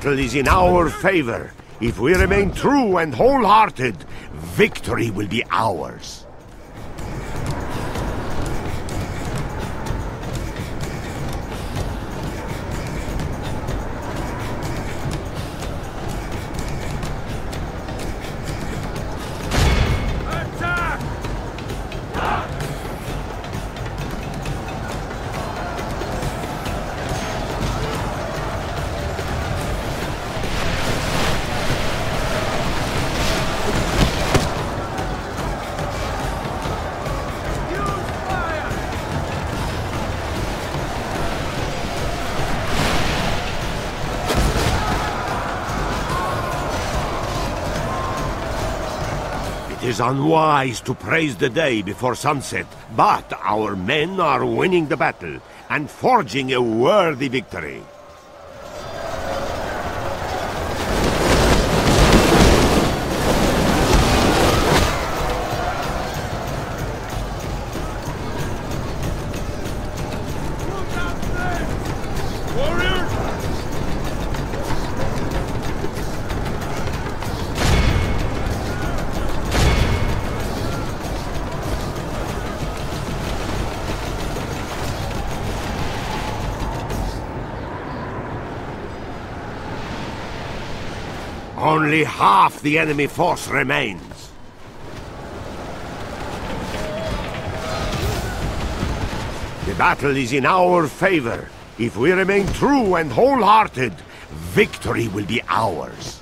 Battle is in our favor. If we remain true and wholehearted, victory will be ours. Is unwise to praise the day before sunset, but our men are winning the battle and forging a worthy victory. Only half the enemy force remains. The battle is in our favor. If we remain true and wholehearted, victory will be ours.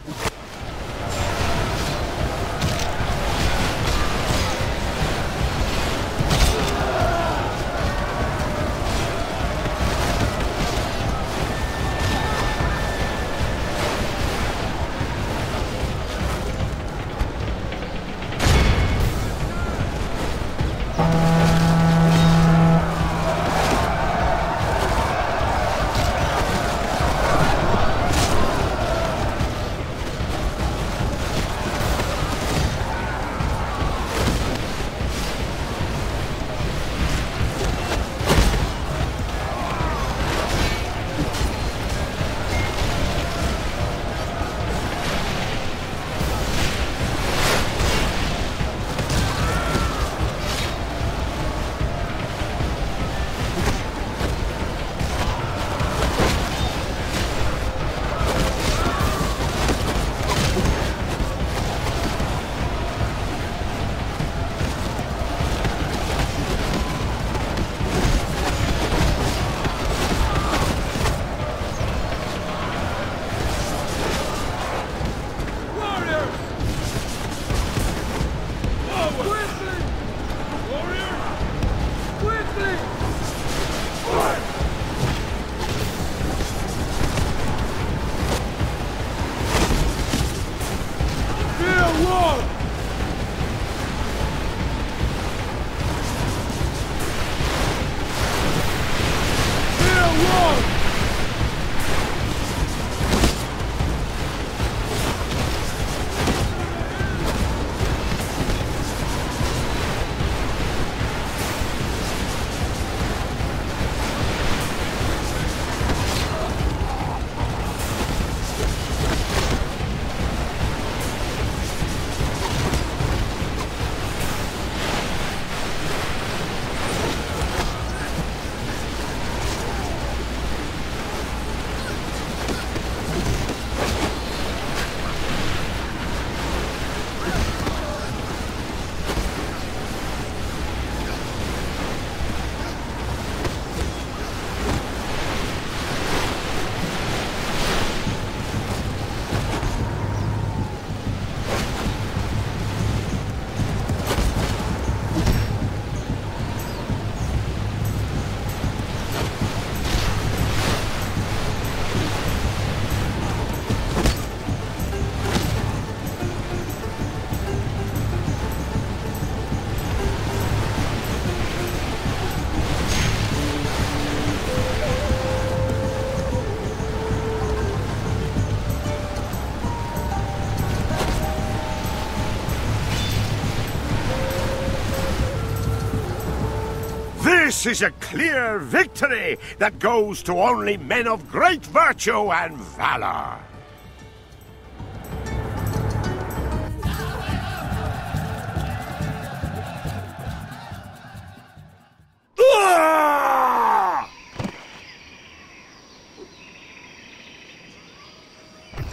This is a clear victory that goes to only men of great virtue and valor.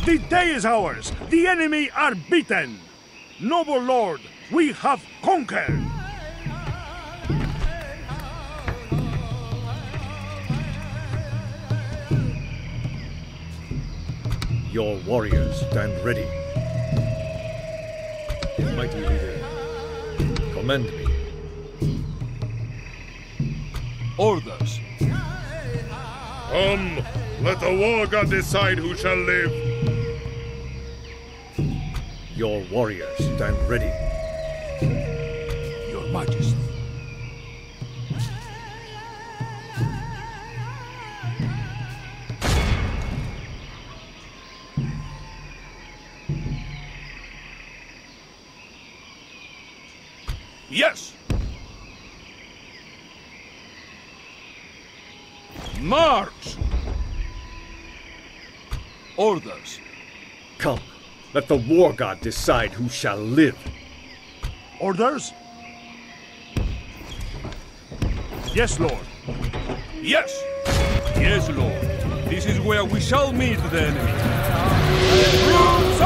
The day is ours. The enemy are beaten. Noble lord, we have Your warriors stand ready. Mighty leader, commend me. Orders. Come, let the war god decide who shall live. Your warriors stand ready. The war god decide who shall live. Orders? Yes, lord. Yes! Yes, Lord. This is where we shall meet the enemy. Troops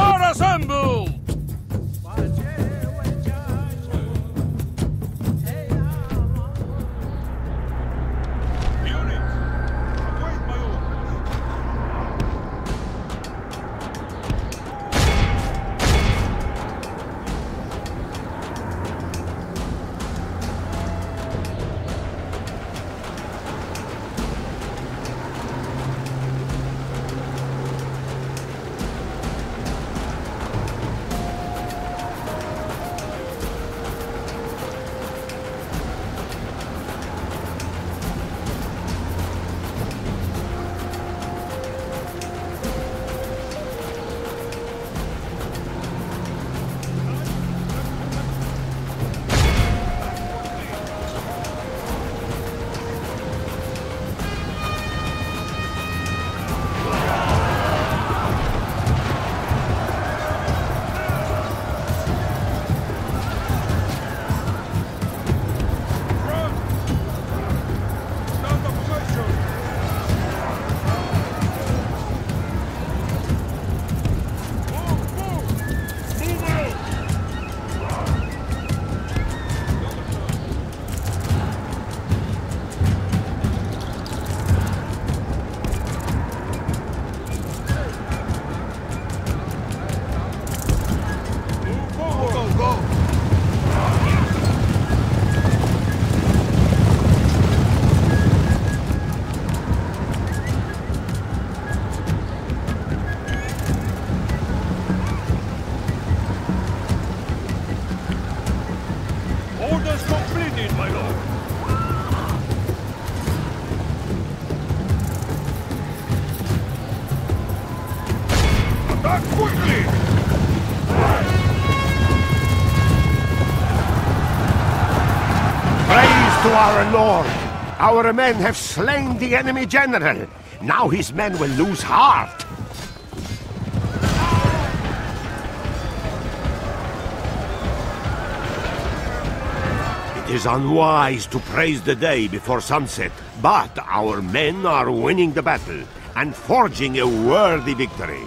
our Lord! Our men have slain the enemy general. Now his men will lose heart. It is unwise to praise the day before sunset, but our men are winning the battle and forging a worthy victory.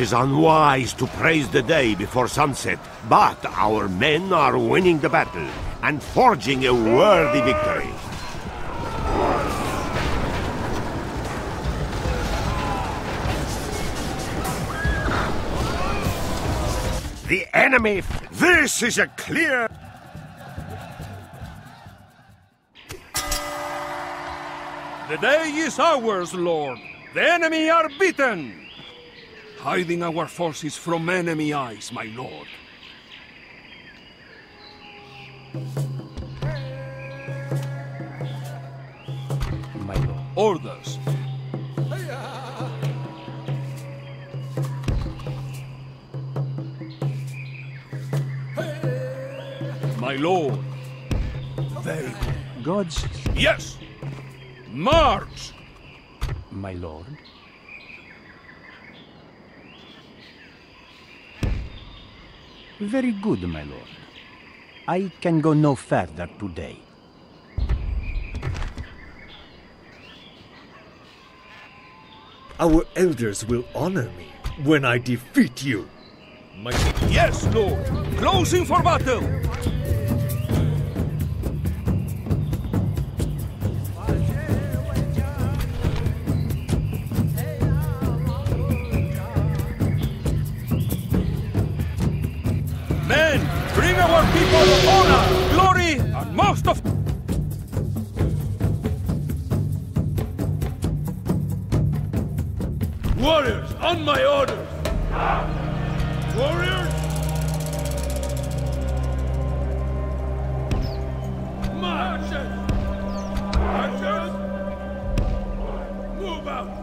Is unwise to praise the day before sunset, but our men are winning the battle and forging a worthy victory. The enemy. This is a clear. The day is ours, Lord. The enemy are beaten. Hiding our forces from enemy eyes, my lord. My lord. Orders. My lord. Very good. God's Yes! March! my lord. Very good, my lord. I can go no further today. Our elders will honor me when I defeat you. Mighty Yes, lord! Closing for battle! Our people honor, glory, and most of Warriors, on my orders! Warriors! Marches! Marches! Move out!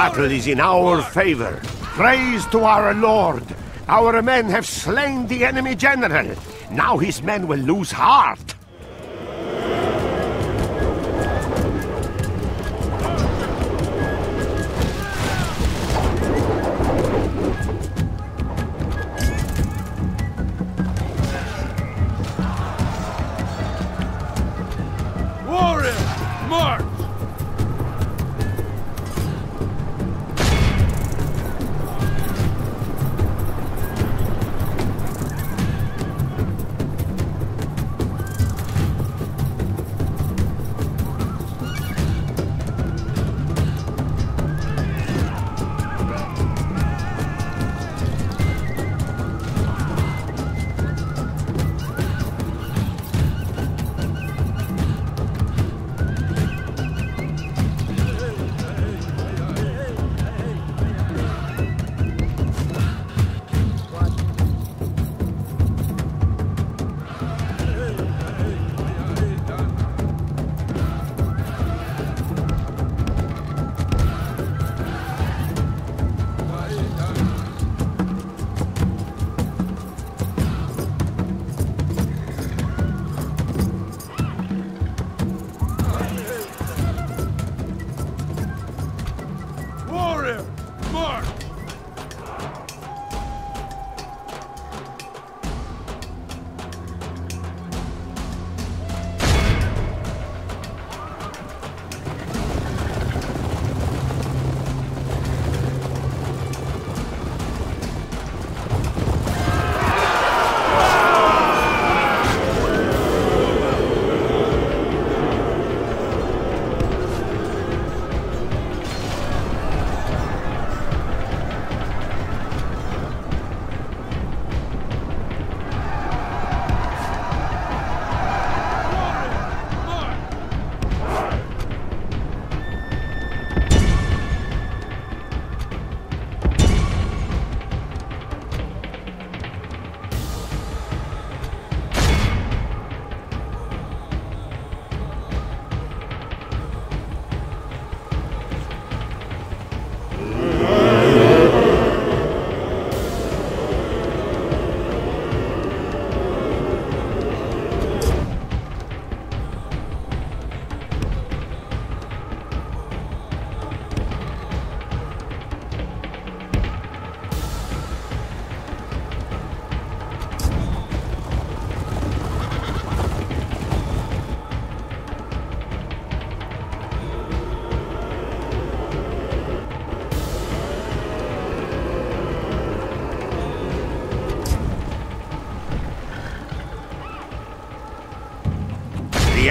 Battle is in our favor. Praise to our Lord. Our men have slain the enemy general. Now his men will lose heart.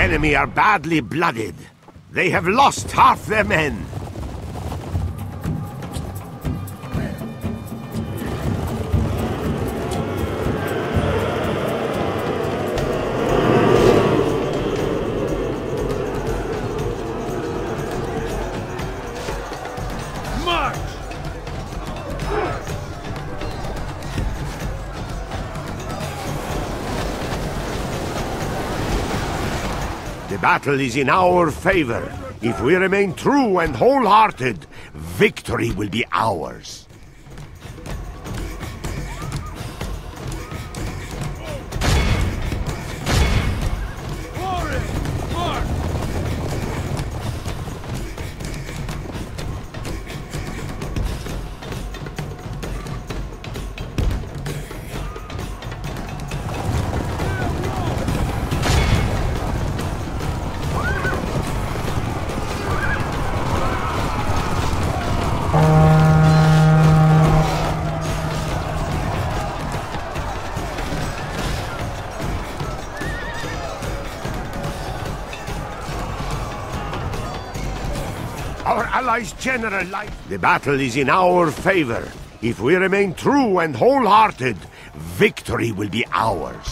Enemy are badly blooded. They have lost half their men. Battle is in our favor. If we remain true and wholehearted, victory will be ours. Allies'. The battle is in our favor. If we remain true and wholehearted, victory will be ours.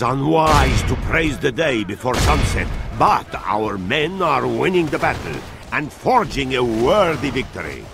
Is unwise to praise the day before sunset, but our men are winning the battle and forging a worthy victory.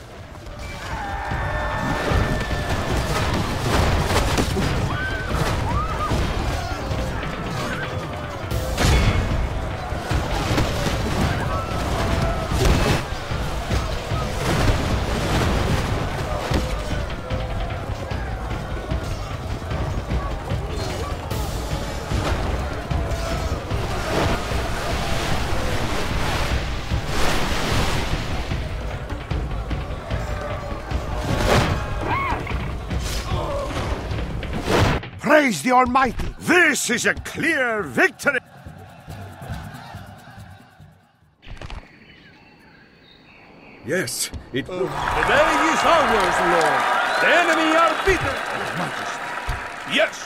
The Almighty! This is a clear victory! Yes, it. The day is ours, Lord. The enemy are beaten. Your Majesty. Yes.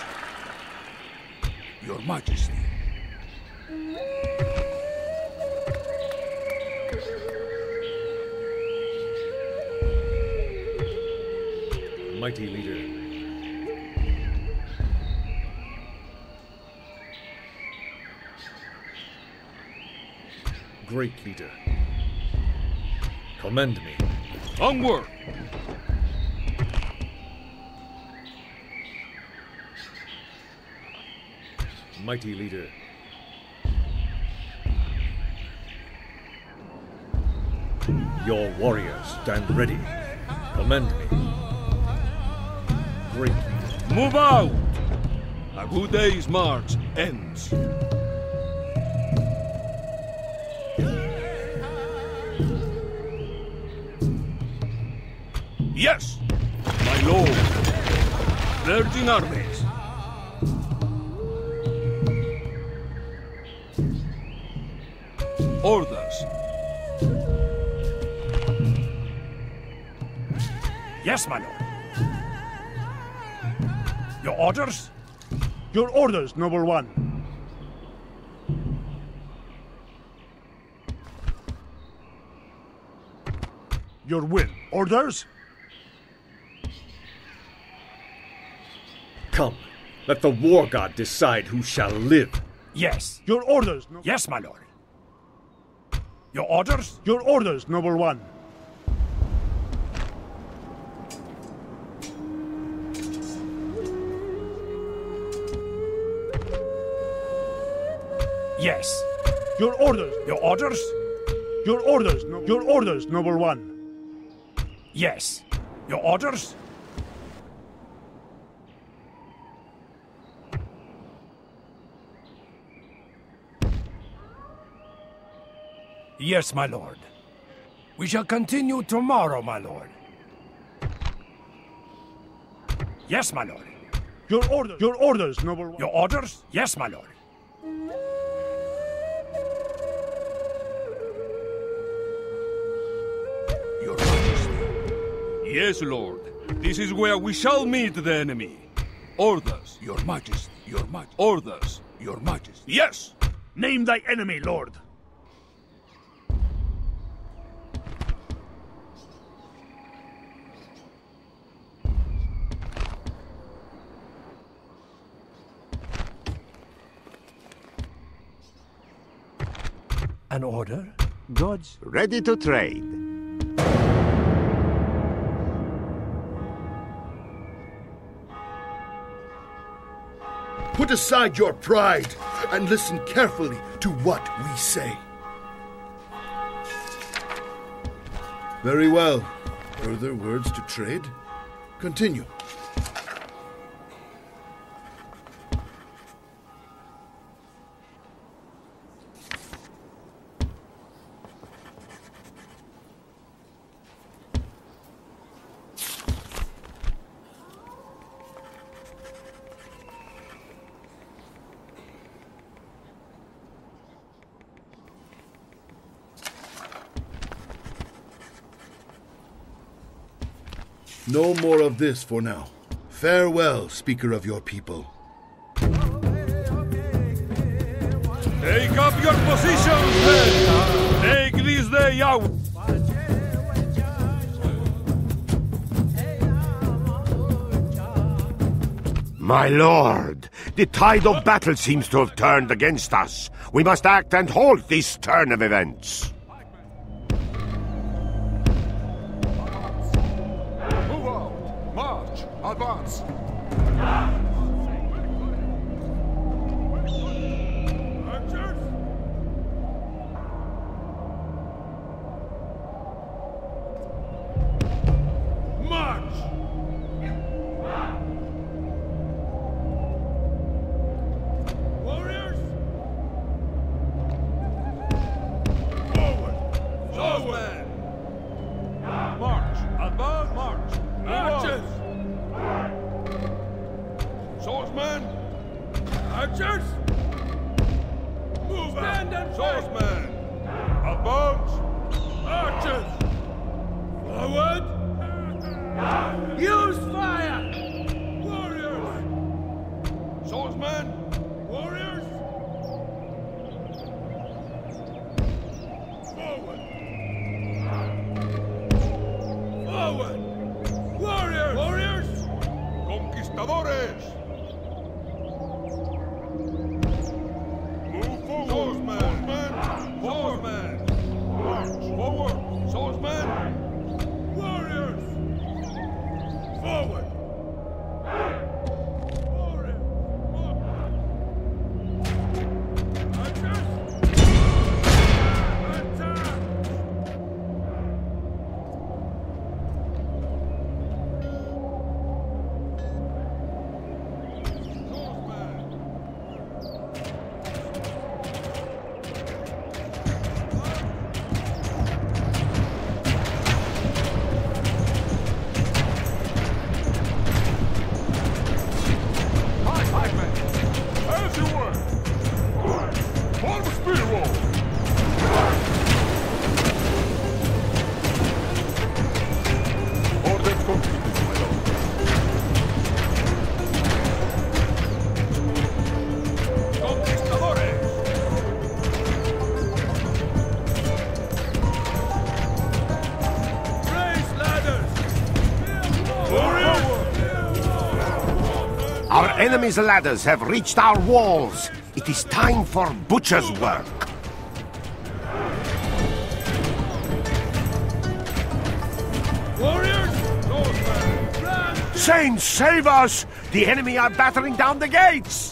Day's march ends. Yes, my lord. Virgin armies. Orders, noble one. Your will. Orders? Come, let the war god decide who shall live. Yes. Your orders, no- Yes, my lord. Your orders? Your orders, noble one. Yes. Your orders. Your orders? Your orders, no- Your orders, noble one. Yes. Your orders? Yes, my lord. We shall continue tomorrow, my lord. Yes, my lord. Your orders. Your orders, noble one. Your orders? Yes, my lord. Yes, Lord. This is where we shall meet the enemy. Orders, Your Majesty. Your Majesty. Orders, Your Majesty. Yes! Name thy enemy, Lord. An order? Gods, Ready to trade. Put aside your pride and listen carefully to what we say. Very well. Further words to trade? Continue. more of this for now. Farewell, speaker of your people. Take up your positions, men. Take this day out! My lord, the tide of battle seems to have turned against us. We must act and halt this turn of events. enemy's ladders have reached our walls. It is time for butcher's work. Warriors! Saints, save us! The enemy are battering down the gates!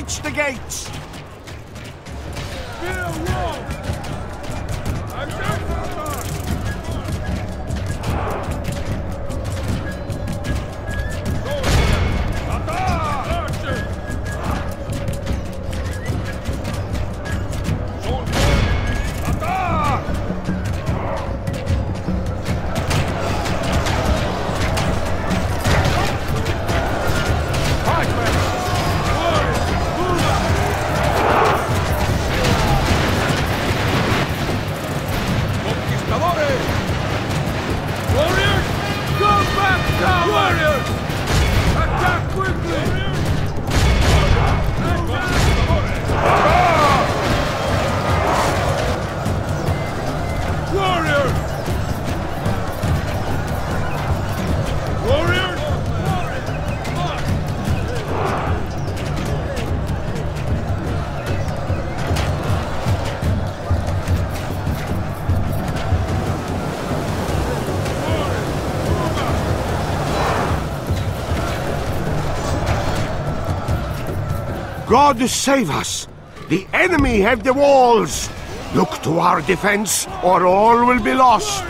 Breach the gates! God save us! The enemy have the walls! Look to our defense, or all will be lost!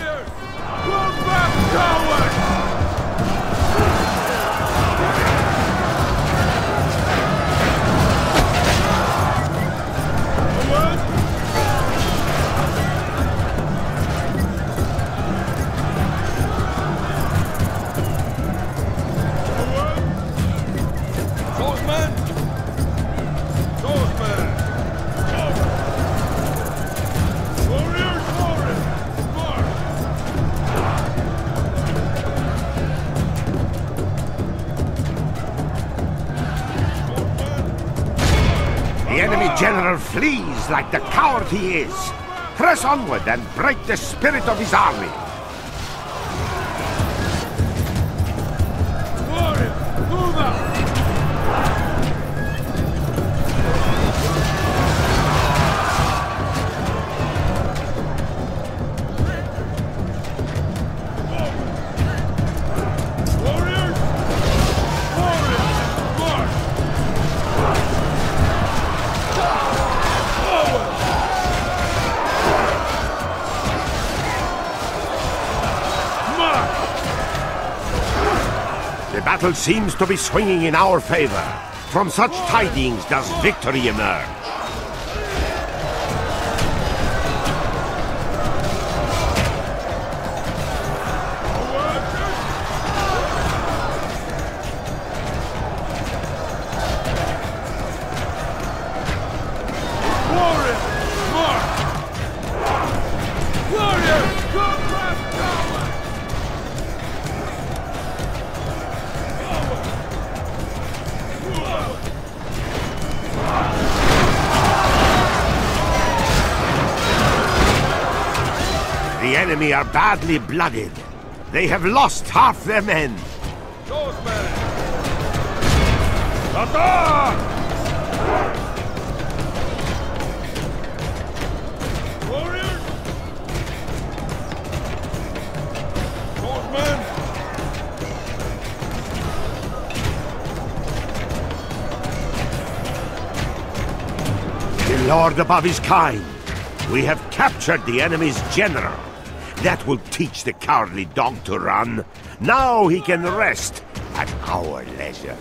Like the coward he is. Press onward and break the spirit of his army. Seems to be swinging in our favor. From such tidings does victory emerge. Badly blooded. They have lost half their men. Attack! Warriors! Swordsman! The Lord above is kind. We have captured the enemy's general. That will teach the cowardly dog to run. Now he can rest at our leisure.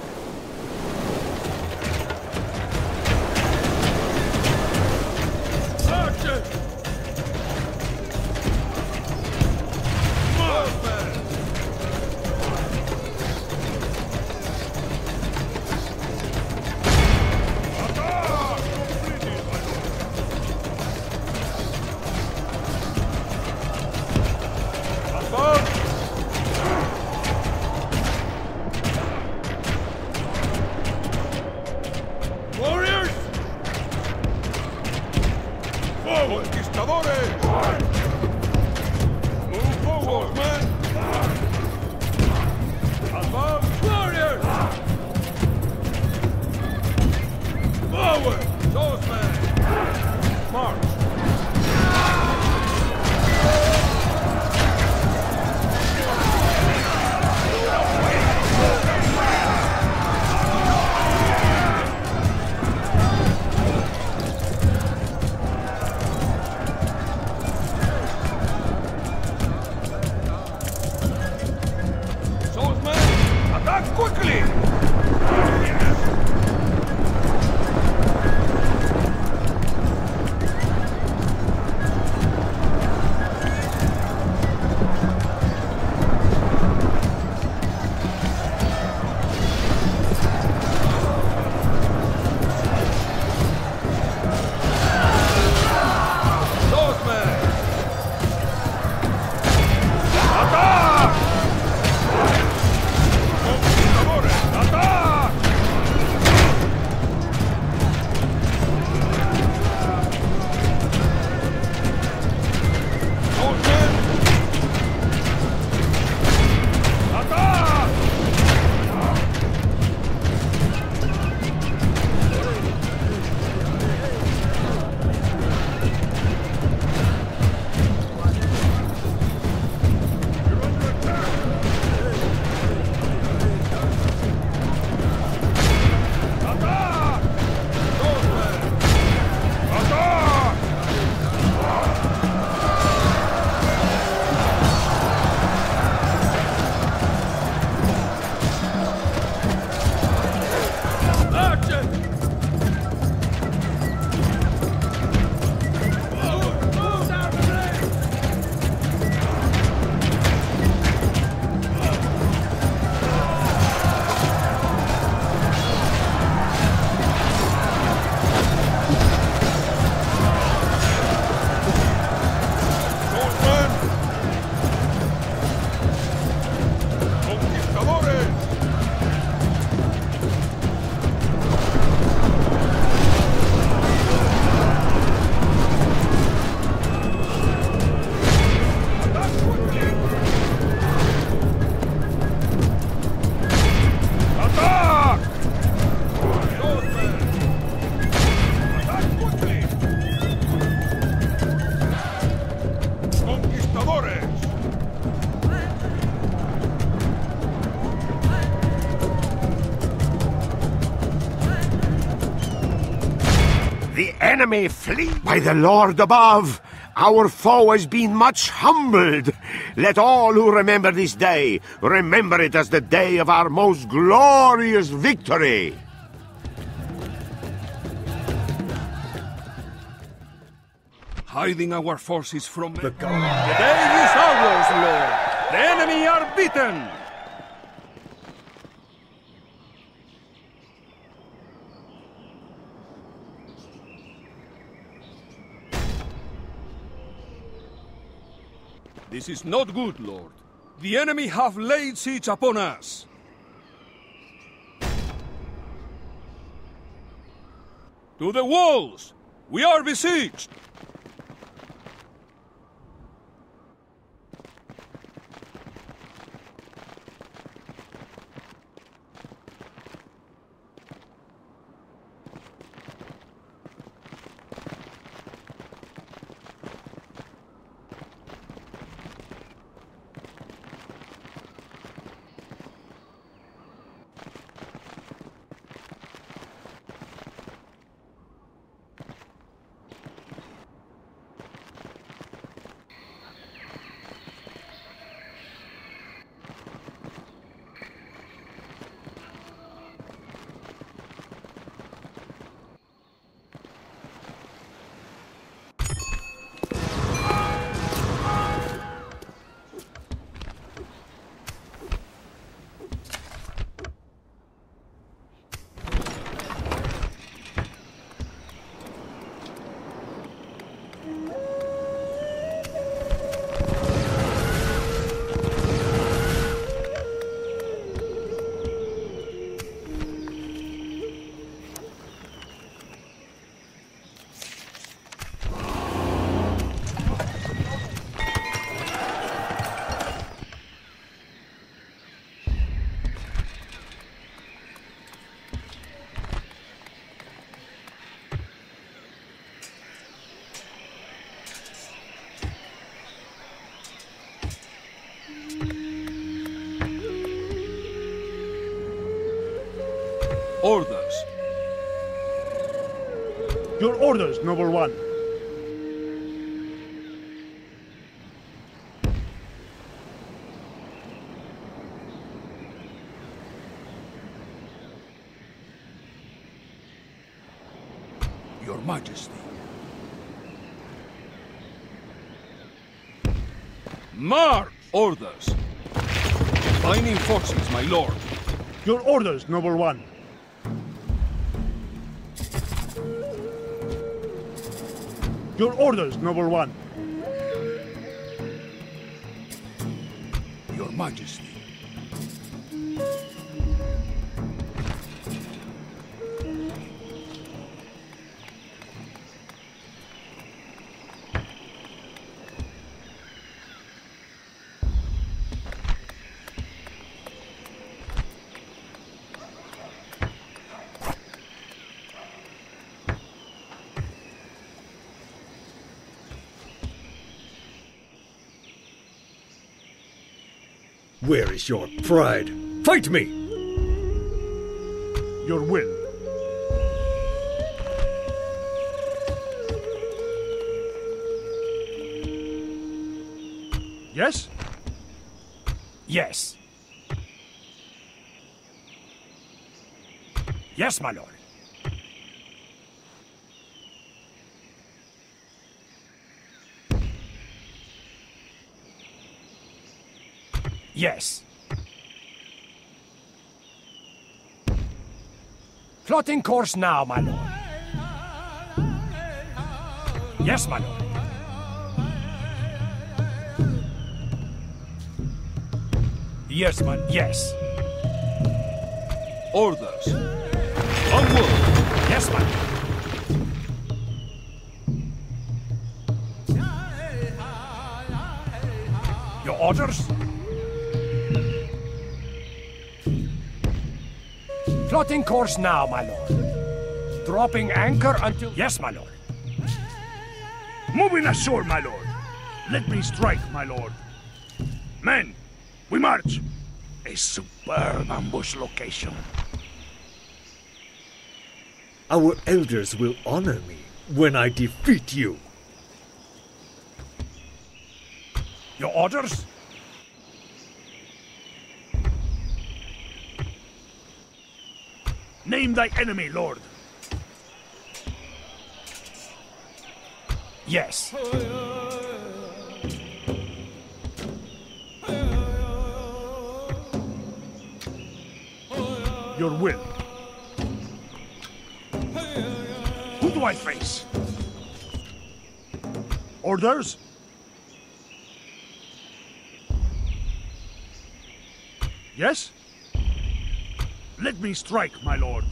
Flee. By the Lord above, our foe has been much humbled. Let all who remember this day remember it as the day of our most glorious victory. Hiding our forces from the, the day is ours, Lord. The enemy are beaten. This is not good, Lord. The enemy have laid siege upon us. To the walls! We are besieged! Orders. Your orders, noble one. Your Majesty. March! Orders. Binding forces, my lord. Your orders, noble one. Your orders, noble one. Your Majesty. Is your pride? Fight me! Your will. Yes? Yes. Yes, my lord. Yes. Plotting course now, my lord. Yes, my lord. Yes, my... Yes. Orders. Onward! Yes, my lord. Your orders? Plotting course now, my lord. Dropping anchor until... Yes, my lord. Moving ashore, my lord. Let me strike, my lord. Men, we march. A superb ambush location. Our elders will honor me. when I defeat you. Your orders? Name thy enemy, Lord. Yes. Your will. Who do I face? Orders? Yes? Let me strike, my lord.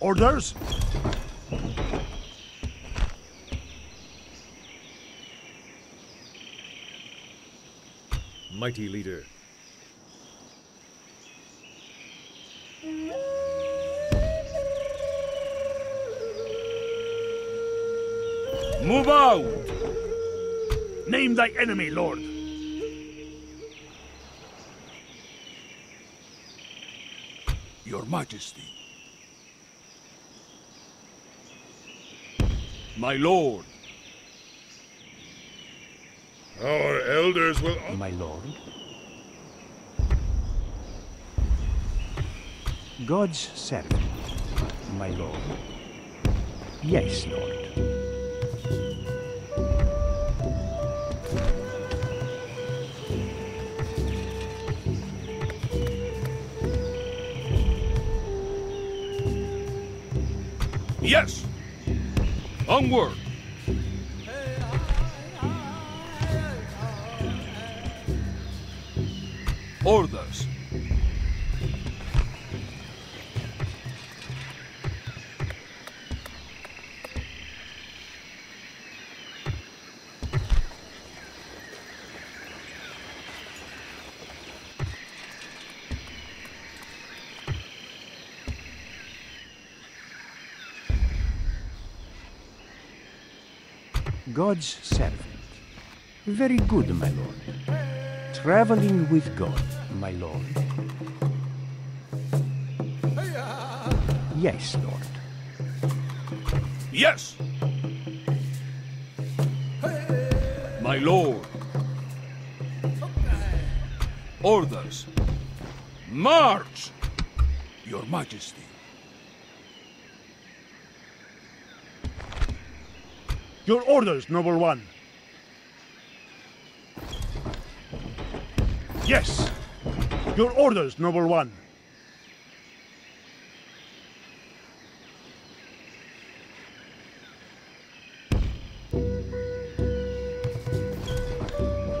Orders? Mighty leader, Move out! Name thy enemy, Lord. Your Majesty. My lord. Our elders will. My lord. God's servant. My lord. Yes, lord. Yes! Onward! God's servant. Very good, my lord. Traveling with God, my lord. Yes, lord. Yes! My lord. Orders. March! Your Majesty. Your orders, noble one. Yes. Your orders, noble one.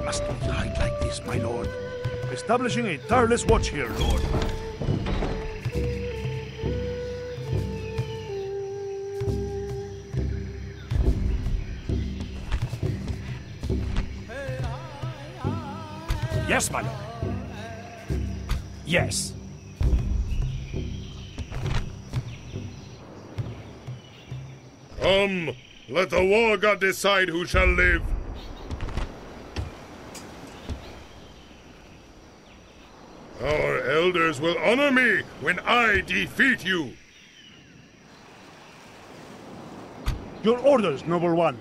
Must we hide like this, my lord? Establishing a tireless watch here, lord. Let the war god decide who shall live. Our elders will honor me when I defeat you. Your orders, noble one.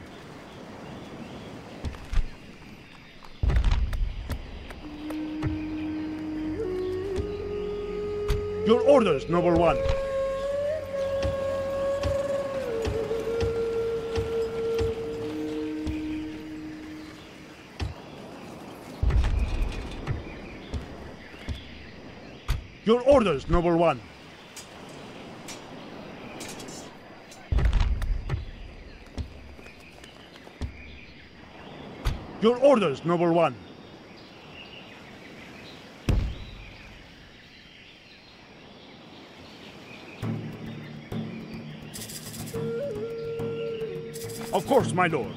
Your orders, noble one. Your orders, noble one. Your orders, noble one. Of course, my lord.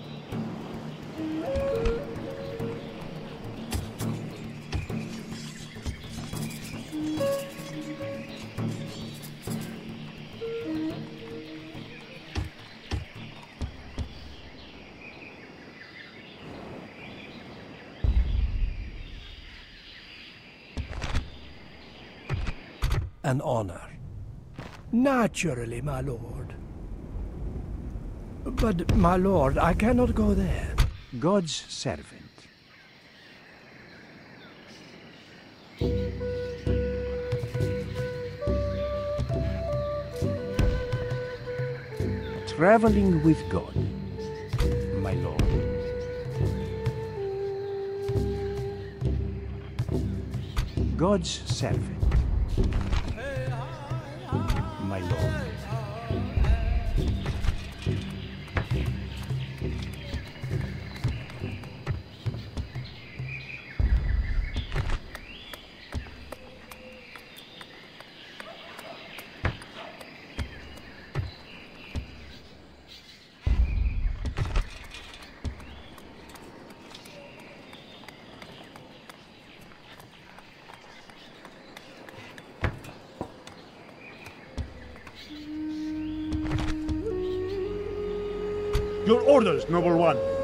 An honor. Naturally, my lord. But, my lord, I cannot go there. God's servant. Traveling with God, my lord. God's servant, Your orders, noble one.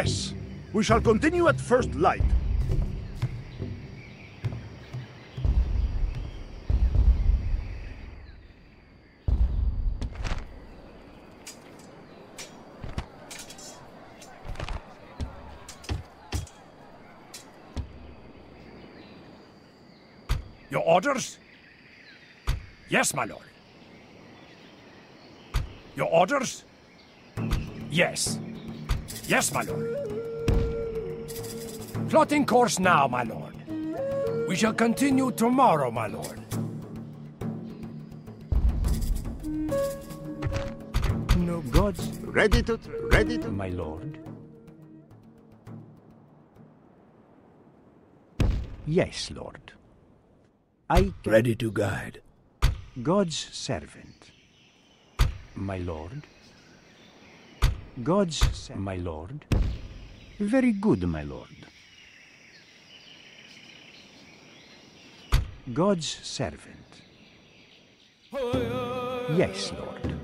Yes, we shall continue at first light. Your orders? Yes, my lord. Your orders? Yes. Yes, my lord. Plotting course now, my lord. We shall continue tomorrow, my lord. No, God's Ready to, ready to. my lord. Yes, Lord. I Ready to guide. God's servant. My lord. God's my lord. Very good, my lord. God's servant. Yes, Lord.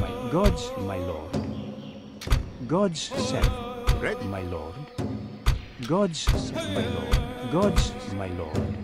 My God's my lord. God's servant. Ready. My lord. God's my lord. God's my lord.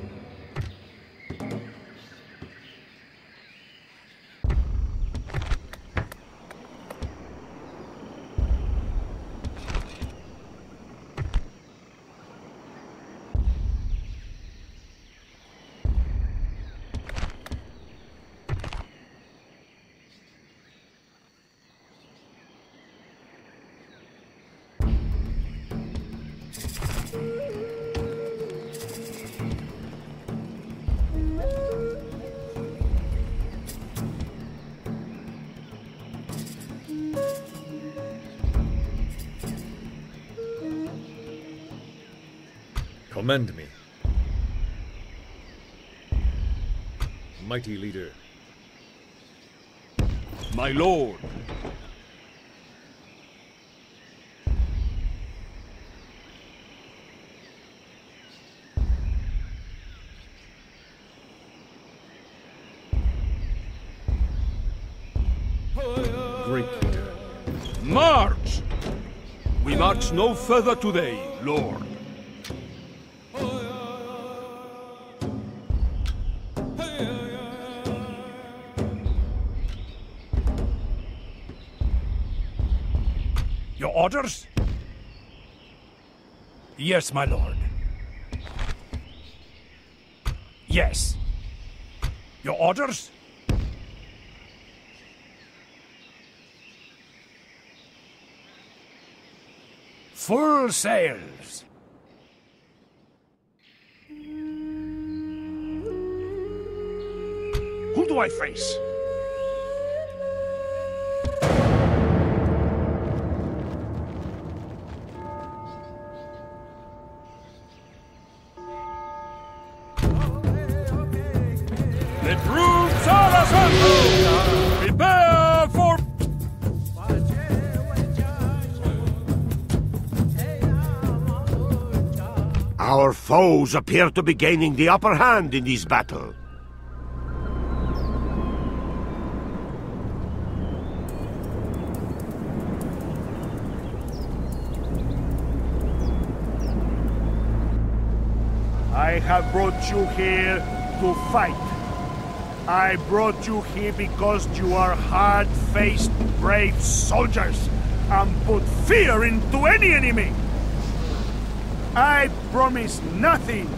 Mighty leader, My lord. great leader, March! We march no further today, lord. Yes, my lord. Yes. Your orders? Full sails. Who do I face? Foes appear to be gaining the upper hand in this battle. I have brought you here to fight. I brought you here because you are hard-faced, brave soldiers and put fear into any enemy. I promise nothing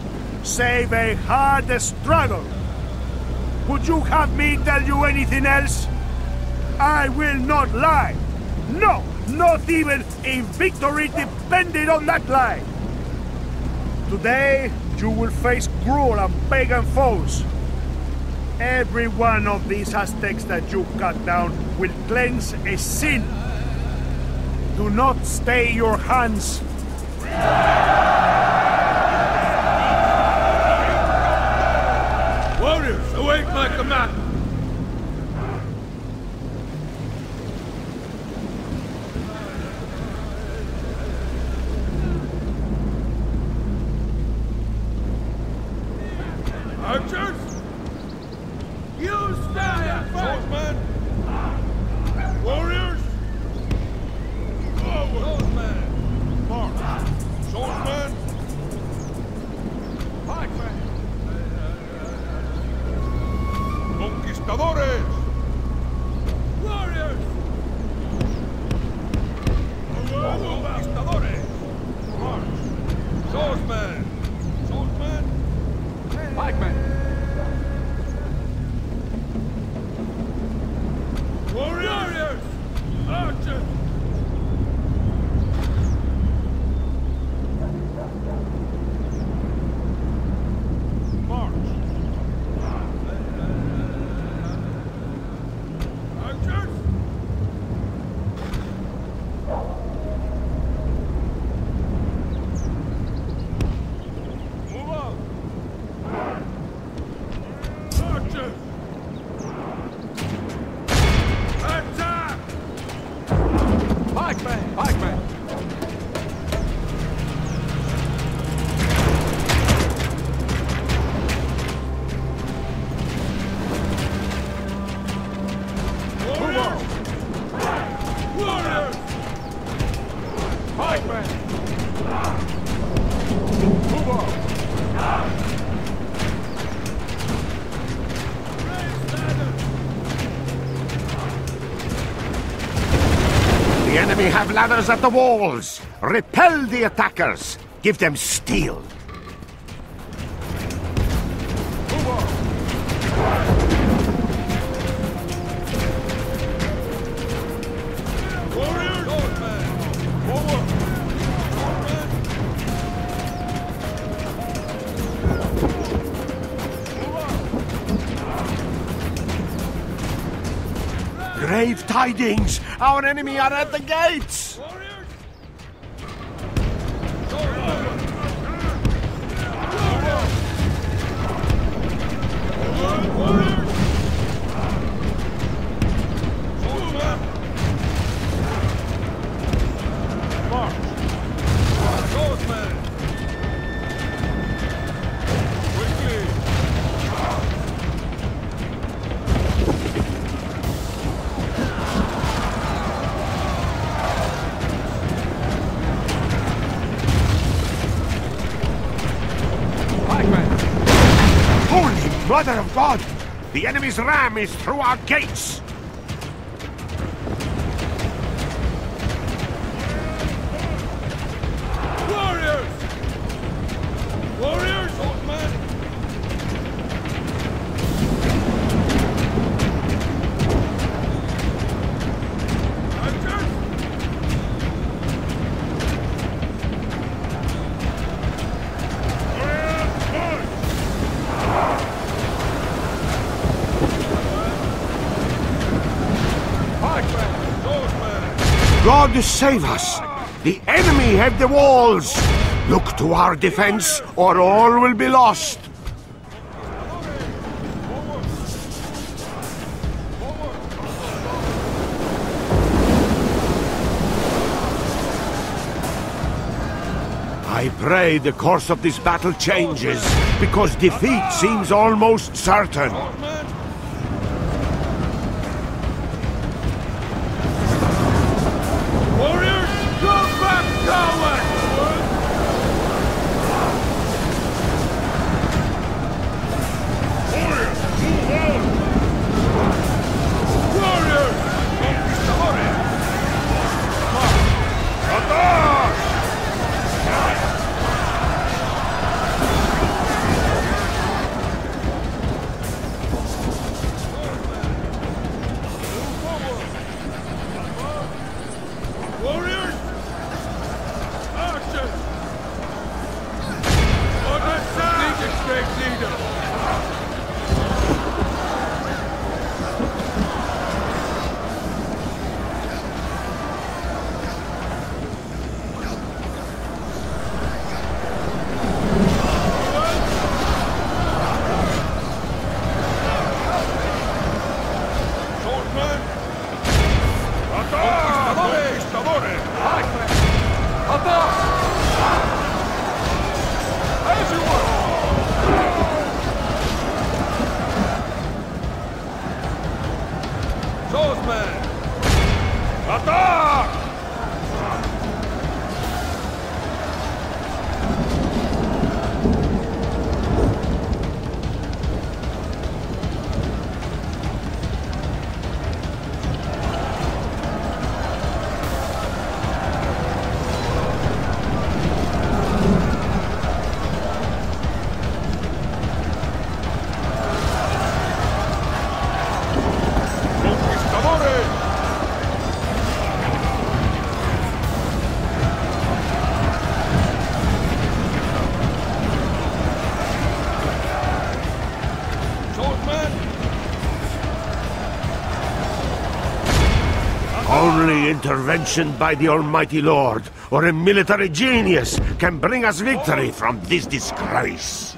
save a hard struggle. Would you have me tell you anything else? I will not lie. No, not even if victory depended on that lie. Today, you will face cruel and pagan foes. Every one of these Aztecs that you cut down will cleanse a sin. Do not stay your hands. Await my command! ¡Libertadores! Have ladders at the walls. Repel the attackers. Give them steel. Grave tidings! Our enemy are at the gates! Mother of God! The enemy's ram is through our gates! God save us! The enemy have the walls! Look to our defense, or all will be lost! I pray the course of this battle changes, because defeat seems almost certain. Only intervention by the Almighty Lord or a military genius can bring us victory from this disgrace.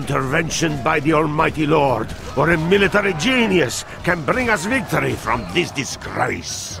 Intervention by the Almighty Lord or a military genius can bring us victory from this disgrace.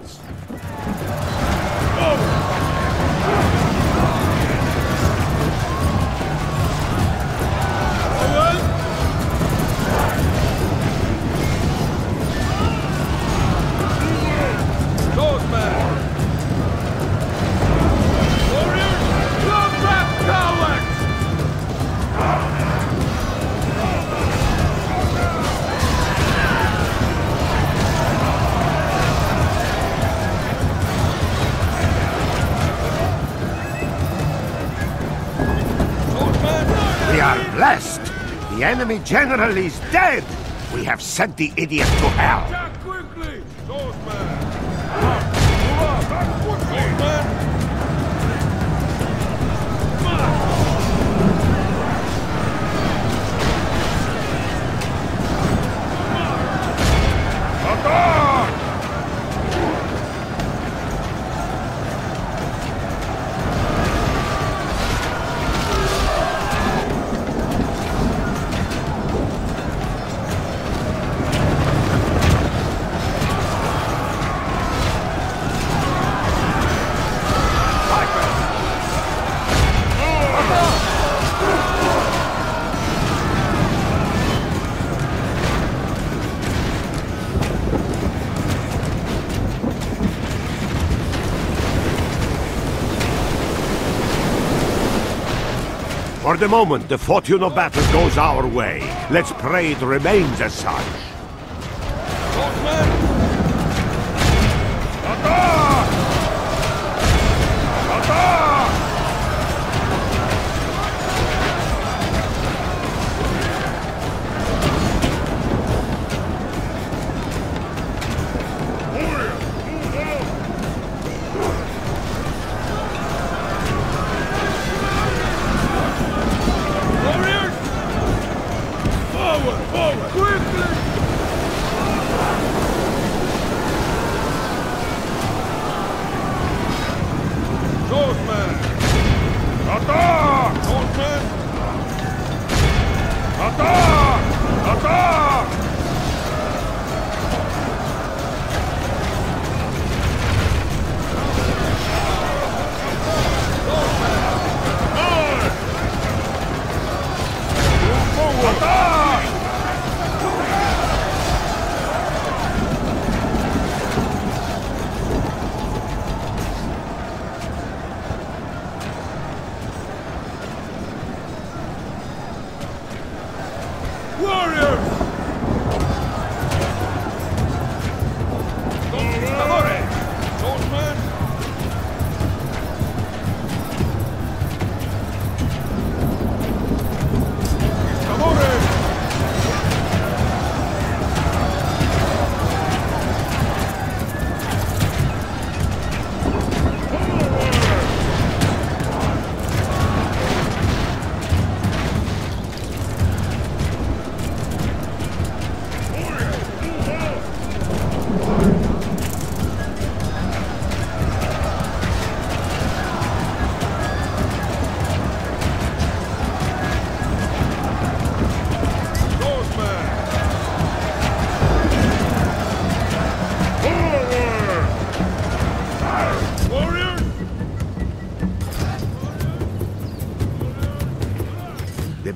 Enemy general is dead. We have sent the idiot to hell. The moment, the fortune of battle goes our way. Let's pray it remains as such.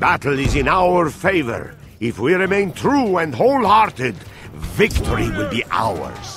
Battle is in our favor. If we remain true and wholehearted, victory will be ours.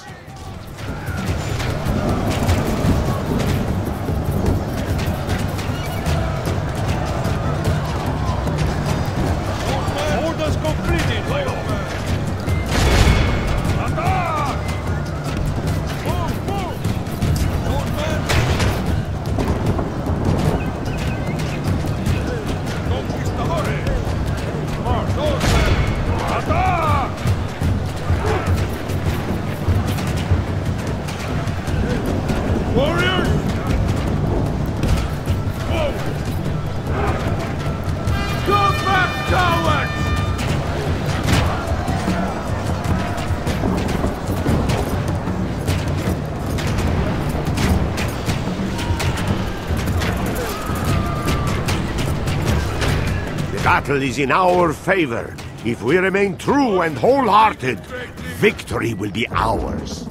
Battle is in our favor. If we remain true and wholehearted, victory will be ours.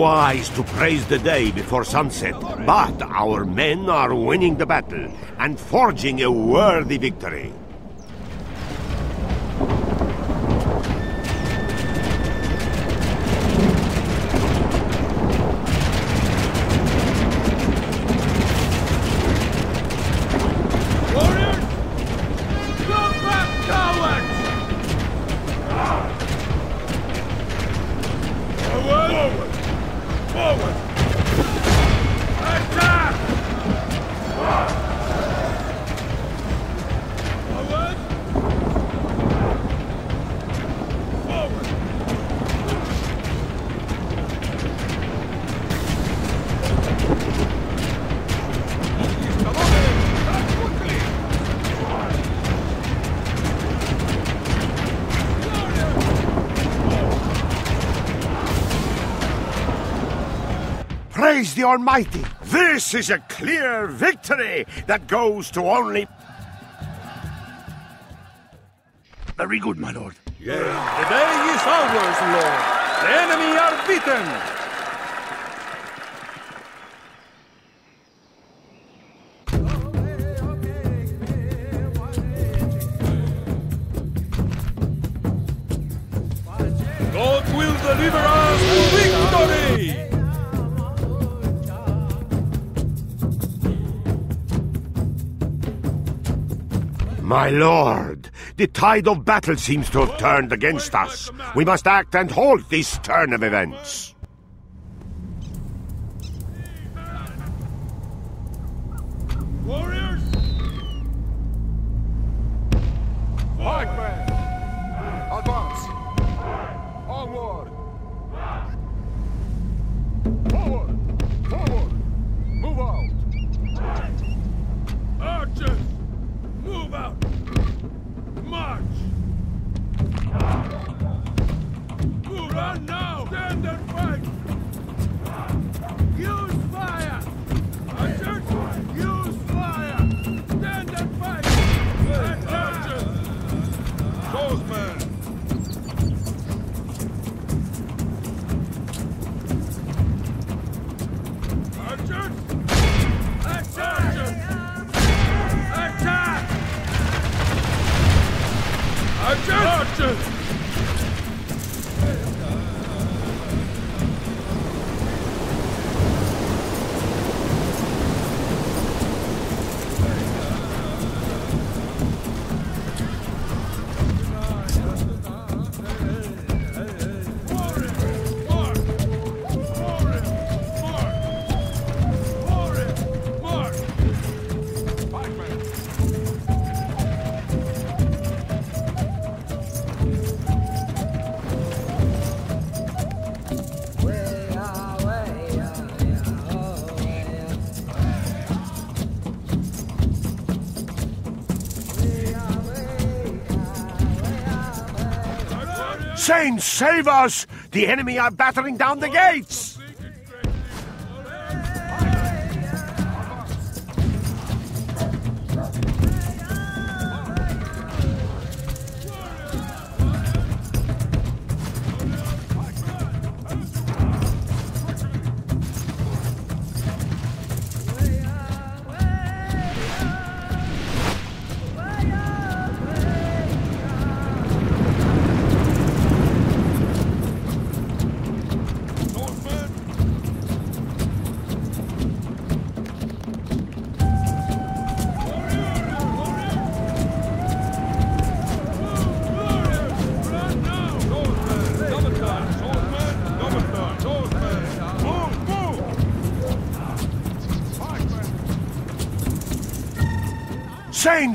Unwise to praise the day before sunset, but our men are winning the battle and forging a worthy victory. The Almighty! This is a clear victory that goes to only... Very good, my lord. Yeah. The day is ours, Lord. The enemy are beaten. My lord, the tide of battle seems to have turned against us. We must act and halt this turn of events. Saints, save us! The enemy are battering down the gates!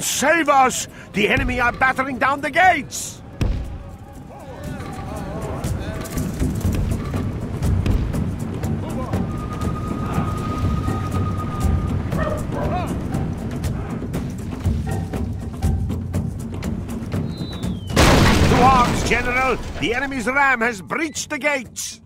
Save us! The enemy are battering down the gates! To arms, General! The enemy's ram has breached the gates!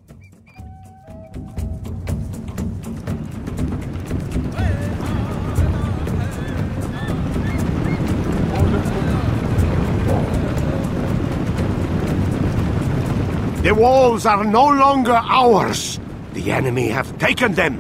The walls are no longer ours. The enemy have taken them.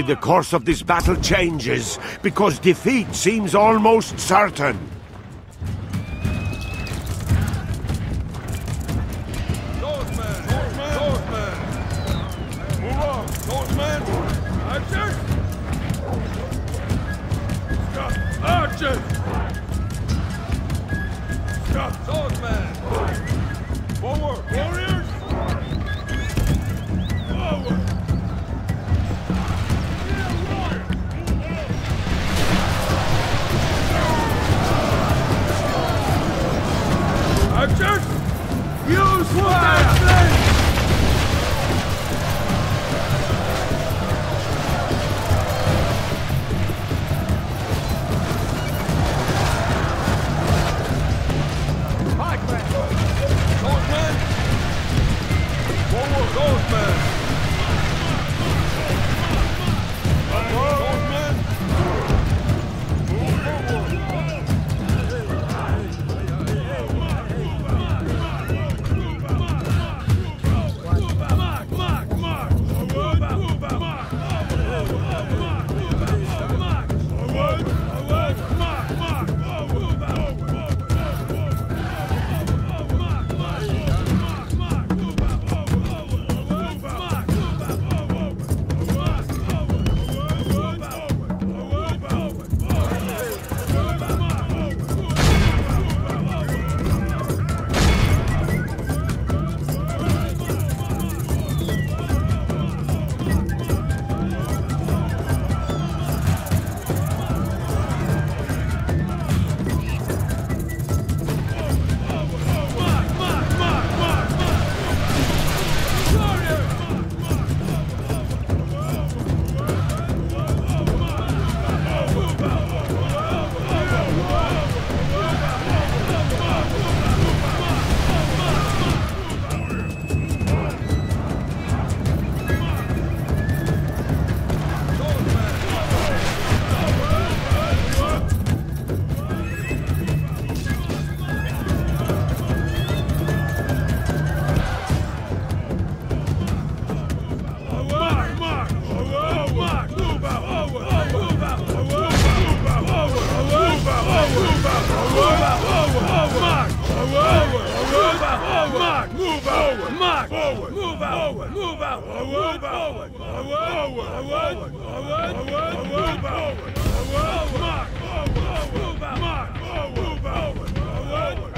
The course of this battle changes, because defeat seems almost certain. about forward, forward, forward, forward, forward, forward, forward, forward, mark, forward, move out, mark, forward, move out, forward, forward,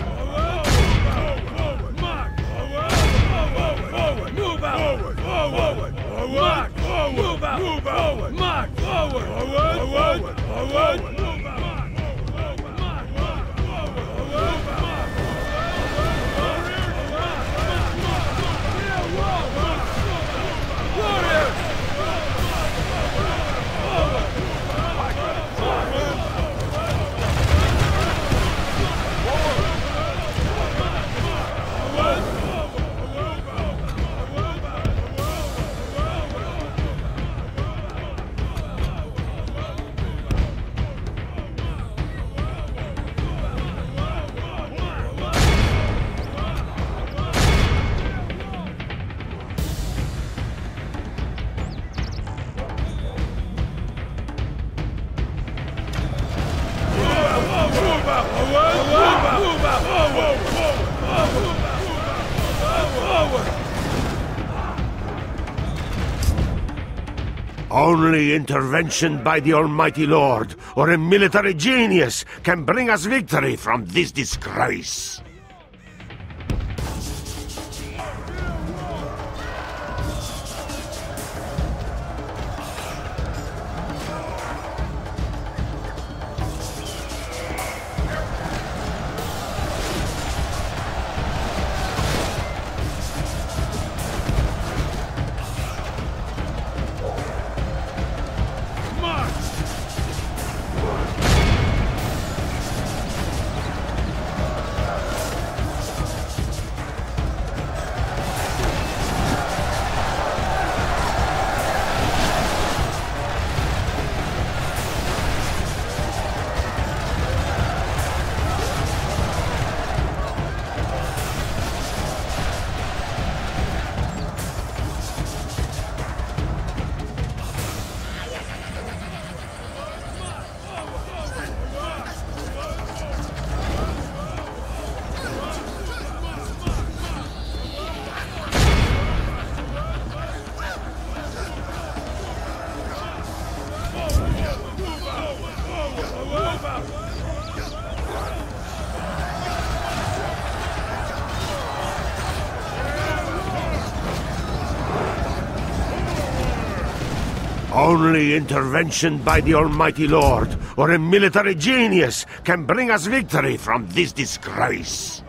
forward, mark, forward, forward, move out, forward, forward, forward, mark, forward, move out, forward, mark, forward, forward, forward, forward. Only intervention by the Almighty Lord or a military genius can bring us victory from this disgrace. Only intervention by the Almighty Lord or a military genius can bring us victory from this disgrace.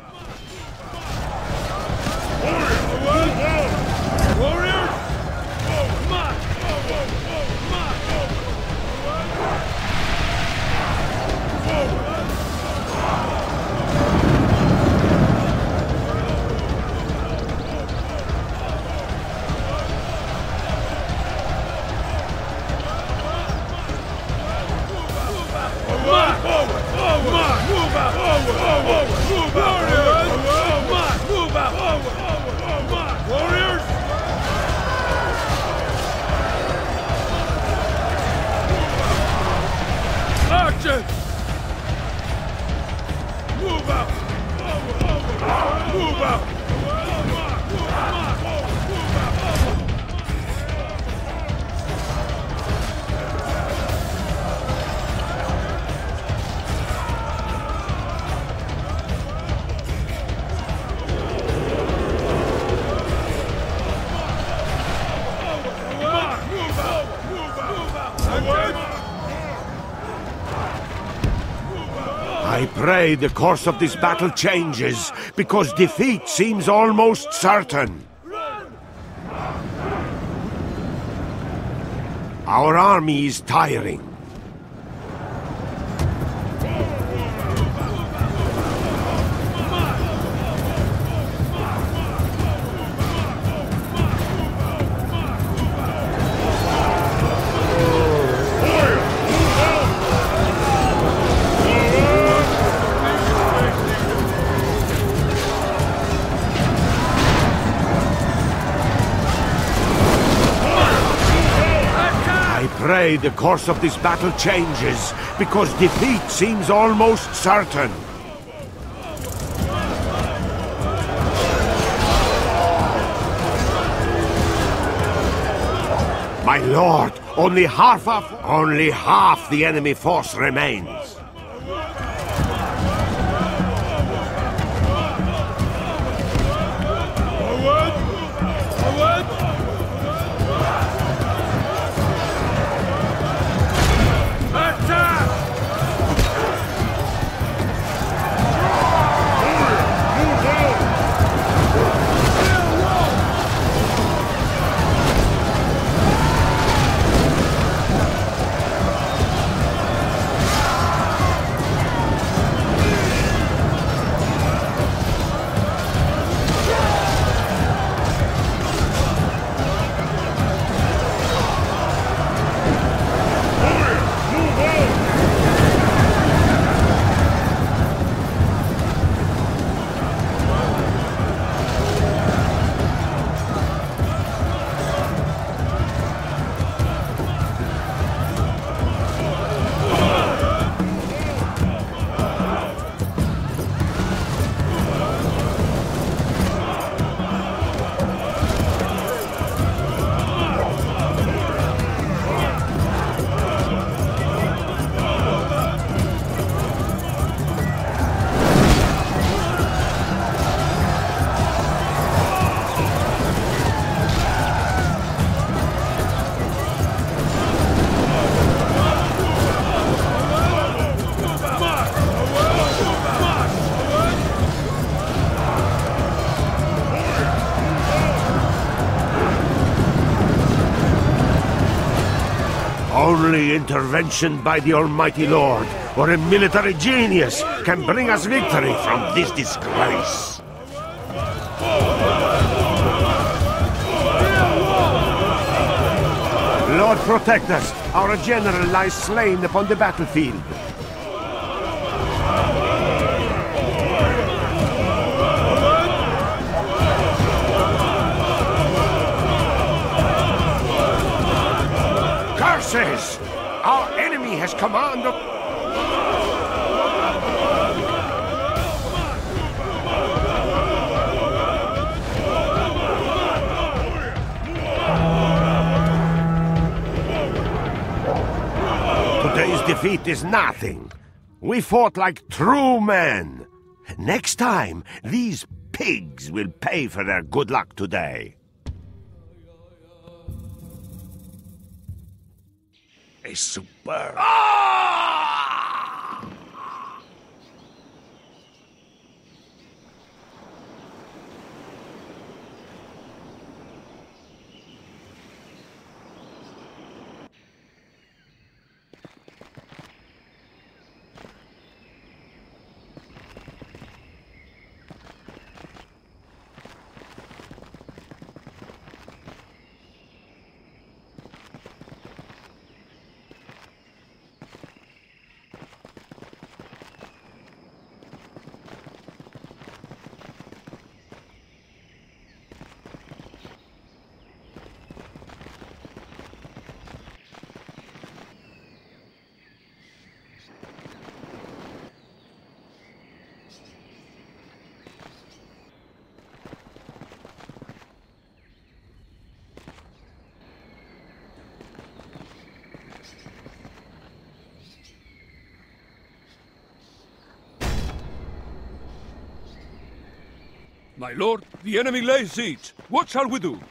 The course of this battle changes, because defeat seems almost certain. Our army is tiring. The course of this battle changes, because defeat seems almost certain. My lord, only half of only half the enemy force remains. Only intervention by the Almighty Lord or a military genius can bring us victory from this disgrace. Lord protect us! Our general lies slain upon the battlefield. Has command of... Today's defeat is nothing. We fought like true men. Next time, these pigs will pay for their good luck today. A superb. Oh! My lord, the enemy lays siege. What shall we do?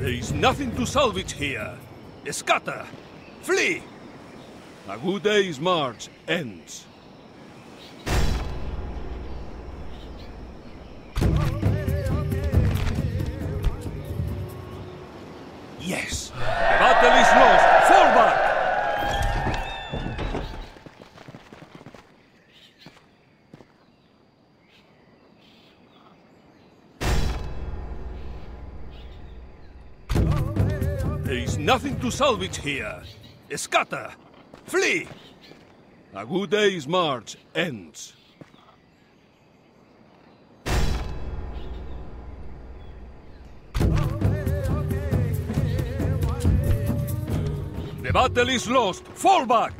There is nothing to salvage here. Scatter! Flee! A good day's march ends. Nothing to salvage here. Scatter! Flee! A good day's march ends. The battle is lost! Fall back!